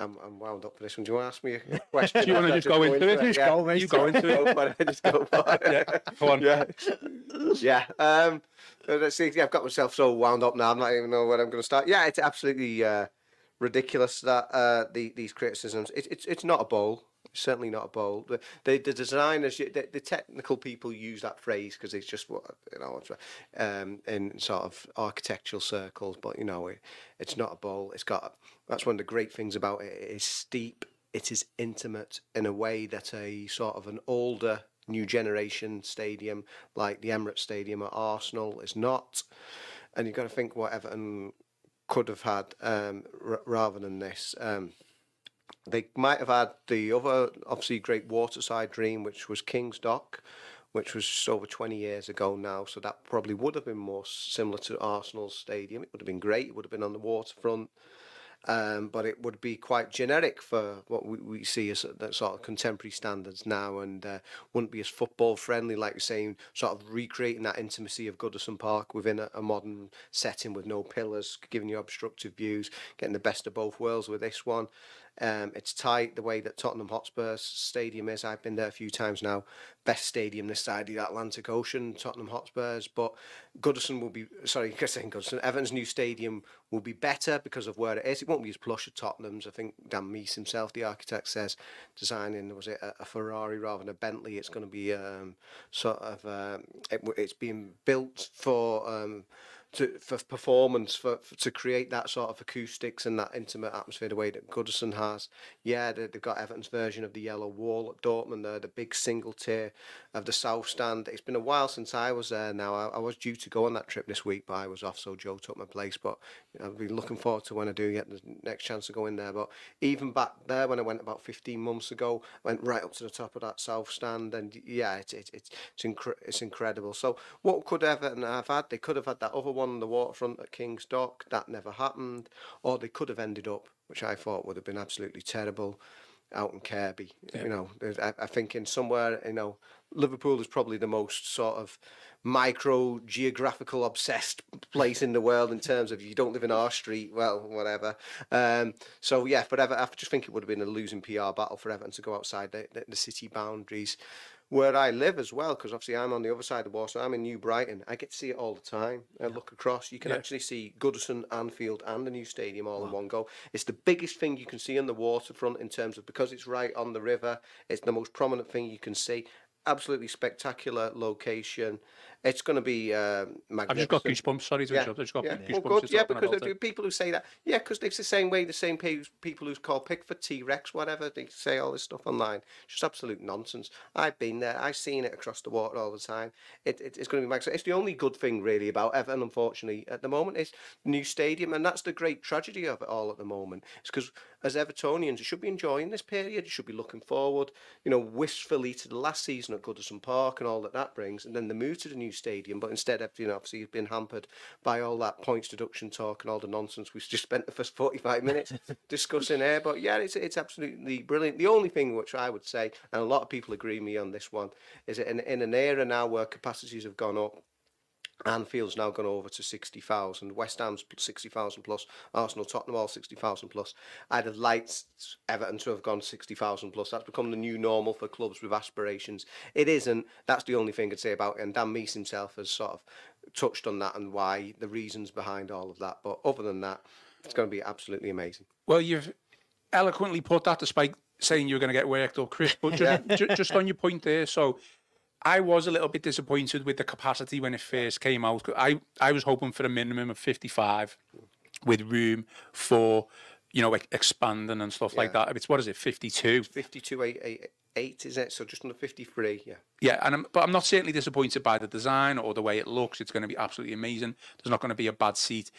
I'm, I'm wound up for this one. Do you want to ask me a question? Do you wanna just go into it? Just go, mate. You go into it. Go it, Just go for it. Yeah, go on. Yeah. yeah. Um, uh, let's see. Yeah, I've got myself so wound up now. I'm not even know where I'm going to start. Yeah, it's absolutely uh, ridiculous that uh, the, these criticisms. It, it's it's not a bowl. It's certainly not a bowl. The the, the designers, the, the technical people use that phrase because it's just what you know, um, in sort of architectural circles. But you know, it, it's not a bowl. It's got. That's one of the great things about it. It is steep. It is intimate in a way that a sort of an older new generation stadium like the Emirates Stadium at Arsenal is not. And you've got to think what Everton could have had um, r- rather than this. Um, they might have had the other, obviously, great waterside dream, which was King's Dock, which was over 20 years ago now. So that probably would have been more similar to Arsenal's stadium. It would have been great. It would have been on the waterfront. Um, but it would be quite generic for what we, we see as the sort of contemporary standards now and uh, wouldn't be as football friendly, like saying, sort of recreating that intimacy of Goodison Park within a, a modern setting with no pillars, giving you obstructive views, getting the best of both worlds with this one. Um, it's tight the way that Tottenham Hotspur's stadium is. I've been there a few times now. Best stadium this side of the Atlantic Ocean, Tottenham Hotspur's. But Goodison will be sorry, I'm saying Goodison. Everton's new stadium will be better because of where it is. It won't be as plush as Tottenham's. I think Dan Meis himself, the architect, says designing was it a, a Ferrari rather than a Bentley. It's going to be um, sort of um, it, it's being built for. To, for performance, for, for to create that sort of acoustics and that intimate atmosphere the way that Goodison has. Yeah, they, they've got Everton's version of the yellow wall at Dortmund there, the big single tier of the south stand. It's been a while since I was there now. I, I was due to go on that trip this week, but I was off, so Joe took my place. But I've been looking forward to when I do get the next chance to go in there. But even back there, when I went about 15 months ago, went right up to the top of that south stand, and yeah, it's it's it's it's, incre- it's incredible. So what could Everton have had? They could have had that other one on the waterfront at King's Dock. That never happened, or they could have ended up, which I thought would have been absolutely terrible, out in Kirkby. You know, I, I think in somewhere, you know, Liverpool is probably the most sort of micro geographical obsessed place in the world in terms of you don't live in our street, well, whatever. Um, so yeah, but Ever, I just think it would have been a losing PR battle for Everton to go outside the, the, the city boundaries. Where I live as well, because obviously I'm on the other side of Warsaw. I'm in New Brighton. I get to see it all the time. I look across. You can Yeah. actually see Goodison, Anfield, and the new stadium all in one go. It's the biggest thing you can see on the waterfront in terms of because it's right on the river. It's the most prominent thing you can see. Absolutely spectacular location. It's going to be um, I've just got goosebumps. Sorry to Yeah, interrupt. I've just got yeah. goosebumps. Well, good. Yeah, because there people who say that. Yeah, because it's the same way the same people who call Pickford T Rex, whatever they say all this stuff online. It's just absolute nonsense. I've been there. I've seen it across the water all the time. It, it, it's going to be magnificent. It's the only good thing really about Everton, unfortunately, at the moment is the new stadium, and that's the great tragedy of it all at the moment. It's because as Evertonians, you should be enjoying this period. You should be looking forward, you know, wistfully to the last season at Goodison Park and all that that brings, and then the move to the new stadium. But instead, you know, obviously, you've been hampered by all that points deduction talk and all the nonsense we've just spent the first forty-five minutes discussing here. But yeah, it's it's absolutely brilliant. The only thing which I would say, and a lot of people agree me on this one, is that in, in an era now where capacities have gone up. Anfield's now gone over to 60,000. West Ham's 60,000 plus. Arsenal, Tottenham all 60,000 plus. I'd have liked Everton to have gone 60,000 plus. That's become the new normal for clubs with aspirations. It isn't. That's the only thing I'd say about it. And Dan Meis himself has sort of touched on that and why, the reasons behind all of that. But other than that, it's going to be absolutely amazing. Well, you've eloquently put that despite saying you're going to get worked up, Chris. But just, ju- just on your point there, so I was a little bit disappointed with the capacity when it first came out. I, I was hoping for a minimum of 55 with room for, you know, like expanding and stuff like that. It's, what is it, 52? 52, 8, 8, 8 is it? So just under 53, yeah. Yeah, and I'm, but I'm not certainly disappointed by the design or the way it looks. It's going to be absolutely amazing. There's not going to be a bad seat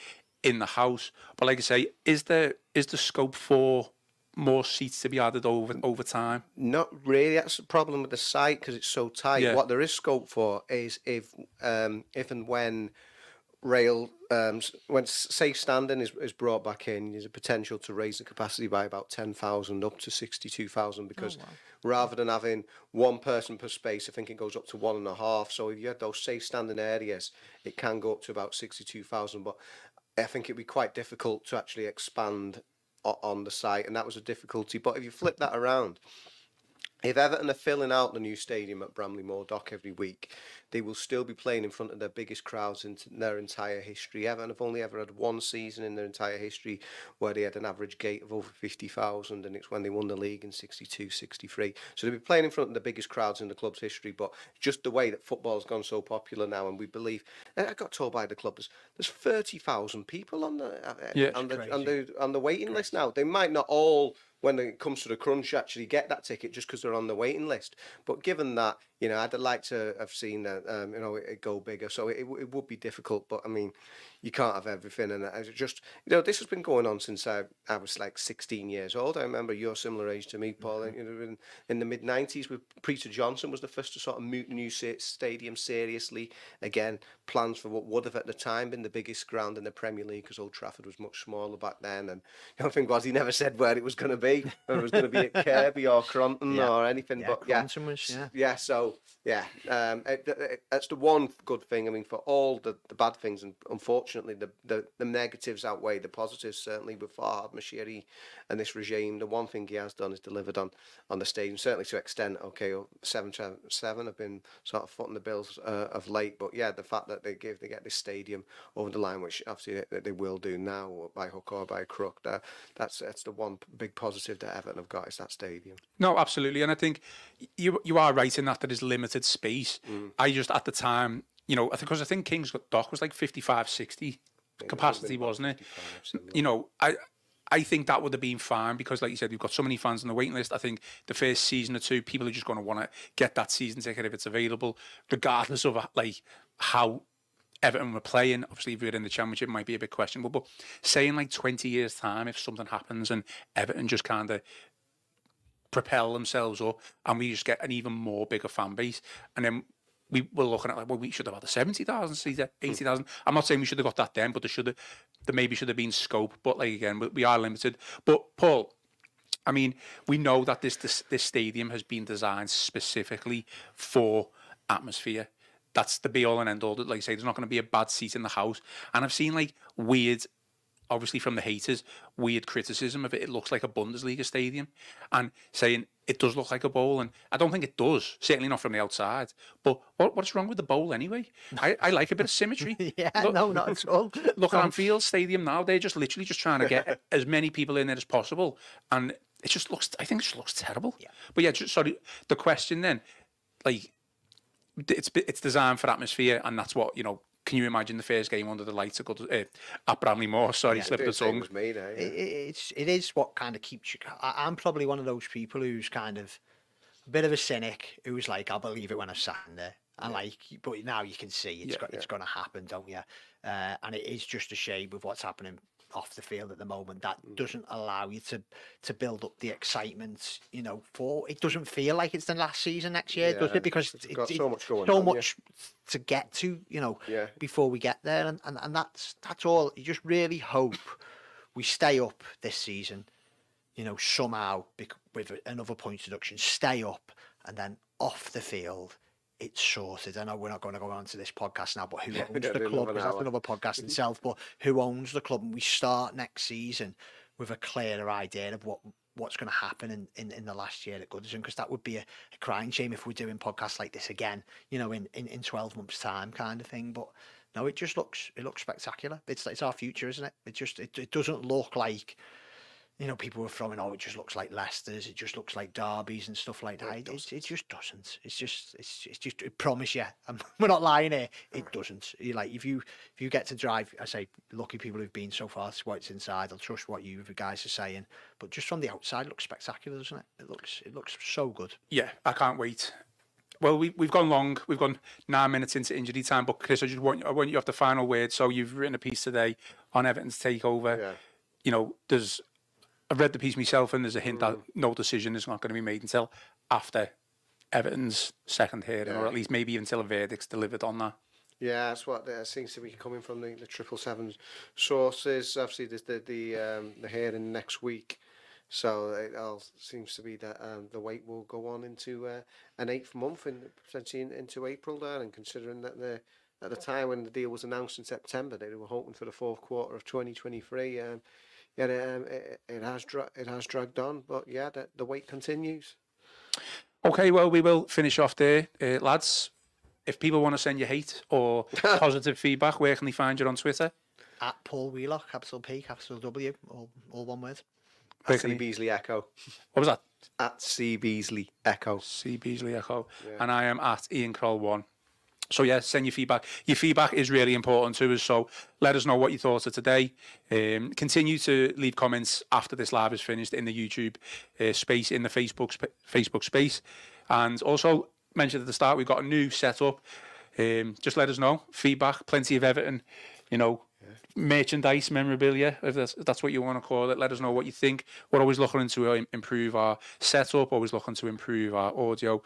in the house. But like I say, is there is the scope for more seats to be added over over time? Not really. That's the problem with the site because it's so tight. Yeah. What there is scope for is if, um, if and when rail, um, when safe standing is, is brought back in, there's a potential to raise the capacity by about ten thousand up to sixty-two thousand because rather than having one person per space, I think it goes up to one and a half. So if you had those safe standing areas, it can go up to about sixty-two thousand. But I think it'd be quite difficult to actually expand o- on the site, and that was a difficulty. But if you flip that around, if Everton are filling out the new stadium at Bramley Moore Dock every week, they will still be playing in front of their biggest crowds in their entire history. Everton have only ever had one season in their entire history where they had an average gate of over 50,000, and it's when they won the league in 62 63. So they'll be playing in front of the biggest crowds in the club's history, but just the way that football's gone so popular now, and we believe, I got told by the club, there's, there's 30,000 people on the, uh, Yeah. on, the, on, the, on the waiting list now. They might not all when it comes to the crunch actually get that ticket just because they're on the waiting list. But given that, you know, I'd like to have seen that, um, you know, it, it go bigger. So it, it would be difficult, but I mean, you can't have everything. And I just, you know, this has been going on since I, I was like 16 years old. I remember you're similar age to me, Paul. You know, in, in the mid 90s, with Peter Johnson was the first to sort of moot new stadium seriously. Again, plans for what would have at the time been the biggest ground in the Premier League because Old Trafford was much smaller back then. And the only thing was he never said where it was going to be, whether it was going to be at Kirkby or Cronton Yeah. or anything. Yeah, but yeah, was- yeah. yeah, so yeah, um, it, it, that's the one good thing. I mean, for all the, the bad things, and unfortunately, the, the, the negatives outweigh the positives. Certainly with Farhad Moshiri and this regime, the one thing he has done is delivered on on the stadium. Certainly to extent, okay, seven seven have been sort of footing the bills uh, of late, but yeah, the fact that they give they get this stadium over the line, which obviously they, they will do now by hook or by crook. That, that's that's the one big positive that Everton have got is that stadium. No, absolutely, and I think you you are right in that there is limited space. I just at the time you know, I think because I think Kings Dock was like 55, 60 capacity, wasn't it? You know, I I think that would have been fine because, like you said, you've got so many fans on the waiting list. I think the first season or two, people are just going to want to get that season ticket if it's available, regardless of like how Everton were playing. Obviously, if we're in the championship, it might be a bit questionable. But saying like 20 years' time, if something happens and Everton just kind of propel themselves up and we just get an even more bigger fan base, and then we were looking at like, well, we should have had a 70,000 seater, hmm. 80,000. I'm not saying we should have got that then, but there should have, there maybe should have been scope. But like again, we, we are limited. But Paul, I mean, we know that this, this this stadium has been designed specifically for atmosphere. That's the be all and end all. That. Like I say, there's not going to be a bad seat in the house. And I've seen like weird obviously from the haters, weird criticism of it. It looks like a Bundesliga stadium, and saying it does look like a bowl, and I don't think it does. Certainly not from the outside. But what, what's wrong with the bowl anyway? I, I like a bit of symmetry. yeah, look, no, not at all. Look at Anfield Stadium now; they're just literally just trying to get as many people in there as possible, and it just looks. I think it just looks terrible. Yeah. But yeah, just, sorry. The question then, like, it's it's designed for atmosphere, and that's what you know can you imagine the first game under the lights at, good, uh, at Bramley Moore? Sorry, yeah, slipped the tongue. Me now, yeah. it, it's it is what kind of keeps you. I, I'm probably one of those people who's kind of a bit of a cynic, who's like, I'll believe it when I'm sat there. And like, but now you can see it's Yeah, got, it's going to happen, don't you? Uh, and it is just a shame with what's happening off the field at the moment that doesn't allow you to to build up the excitement. You know, for it doesn't feel like it's the last season next year, does it? Because it's it- got it- so much going so yeah. much to get to. You know, Yeah. before we get there, and, and and that's that's all. You just really hope we stay up this season. You know, somehow with another point deduction, stay up, and then off the field. It's sorted. I know we're not going to go on to this podcast now, but who owns the club? Because that's another podcast itself. But who owns the club? And we start next season with a clearer idea of what what's going to happen in, in, in the last year at Goodison, because that would be a, a crying shame if we're doing podcasts like this again, you know, in, in, in 12 months' time kind of thing. But no, it just looks it looks spectacular. It's it's our future, isn't it? It just it, it doesn't look like you know, people were throwing, oh, it just looks like Leicester's, it just looks like Derby's and stuff like that. It, it, it just doesn't. It's just, it's, it's just, I promise you, I'm, we're not lying here. It doesn't. You like, if you, if you get to drive, I say, lucky people who've been so far to what's inside, I'll trust what you the guys are saying. But just from the outside, it looks spectacular, doesn't it? It looks, it looks so good. Yeah, I can't wait. Well, we, we've gone long. We've gone nine minutes into injury time. But Chris, I just want I want you to have the final word. So you've written a piece today on Everton's takeover. Yeah. You know, there's I've read the piece myself, and there's a hint that no decision is not going to be made until after Everton's second hearing, or at least maybe even until a verdict's delivered on that. Yeah, that's what uh, seems to be coming from the, the triple seven sources. Obviously, there's the the um, the hearing next week, so it all seems to be that um, the wait will go on into uh, an eighth month and potentially in, into April there. And considering that the at the time when the deal was announced in September, they were hoping for the fourth quarter of 2023. Um, yeah, um, it, it has dra- it has dragged on, but yeah, the, the wait continues. Okay, well, we will finish off there, uh, lads. If people want to send you hate or positive feedback, where can they find you on Twitter? At Paul Wheelock, capital P, capital W, all, all one word. Where At can C they- Beesley Echo. What was that? At C Beesley Echo. C Beesley Echo, and I am at Ian Croll one. So yeah, send your feedback. Your feedback is really important to us. So let us know what you thought of today. Um, continue to leave comments after this live is finished in the YouTube uh, space, in the Facebook sp- Facebook space, and also mentioned at the start we've got a new setup. Um, just let us know feedback. Plenty of Everton, you know, merchandise, memorabilia, if that's, if that's what you want to call it. Let us know what you think. We're always looking to uh, improve our setup, always looking to improve our audio.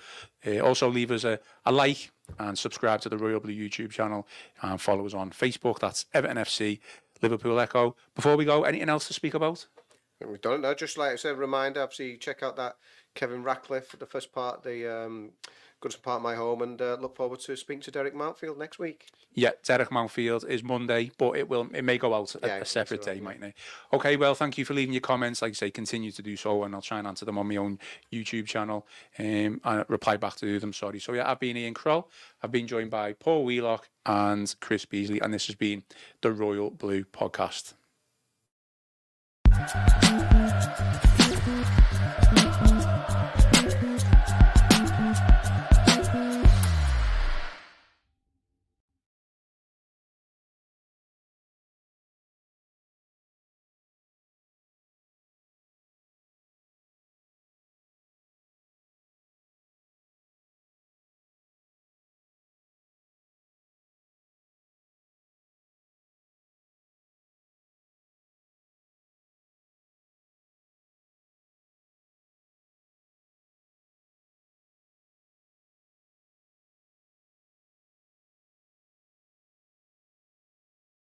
Uh, also, leave us a, a like and subscribe to the Royal Blue YouTube channel and follow us on Facebook. That's Everton FC, Liverpool Echo. Before we go, anything else to speak about? We've done it now. Just like I said, reminder, obviously, check out that Kevin Ratcliffe, the first part, the um, Goodison Part of My Home, and uh, look forward to speaking to Derek Mountfield next week. Yeah, Derek Mountfield is Monday, but it will it may go out a, Yeah, a separate day, mightn't it? Okay, well, thank you for leaving your comments. Like I say, continue to do so, and I'll try and answer them on my own YouTube channel. Um, and reply back to them. Sorry. So yeah, I've been Ian Croll. I've been joined by Paul Wheelock and Chris Beesley, and this has been the Royal Blue Podcast.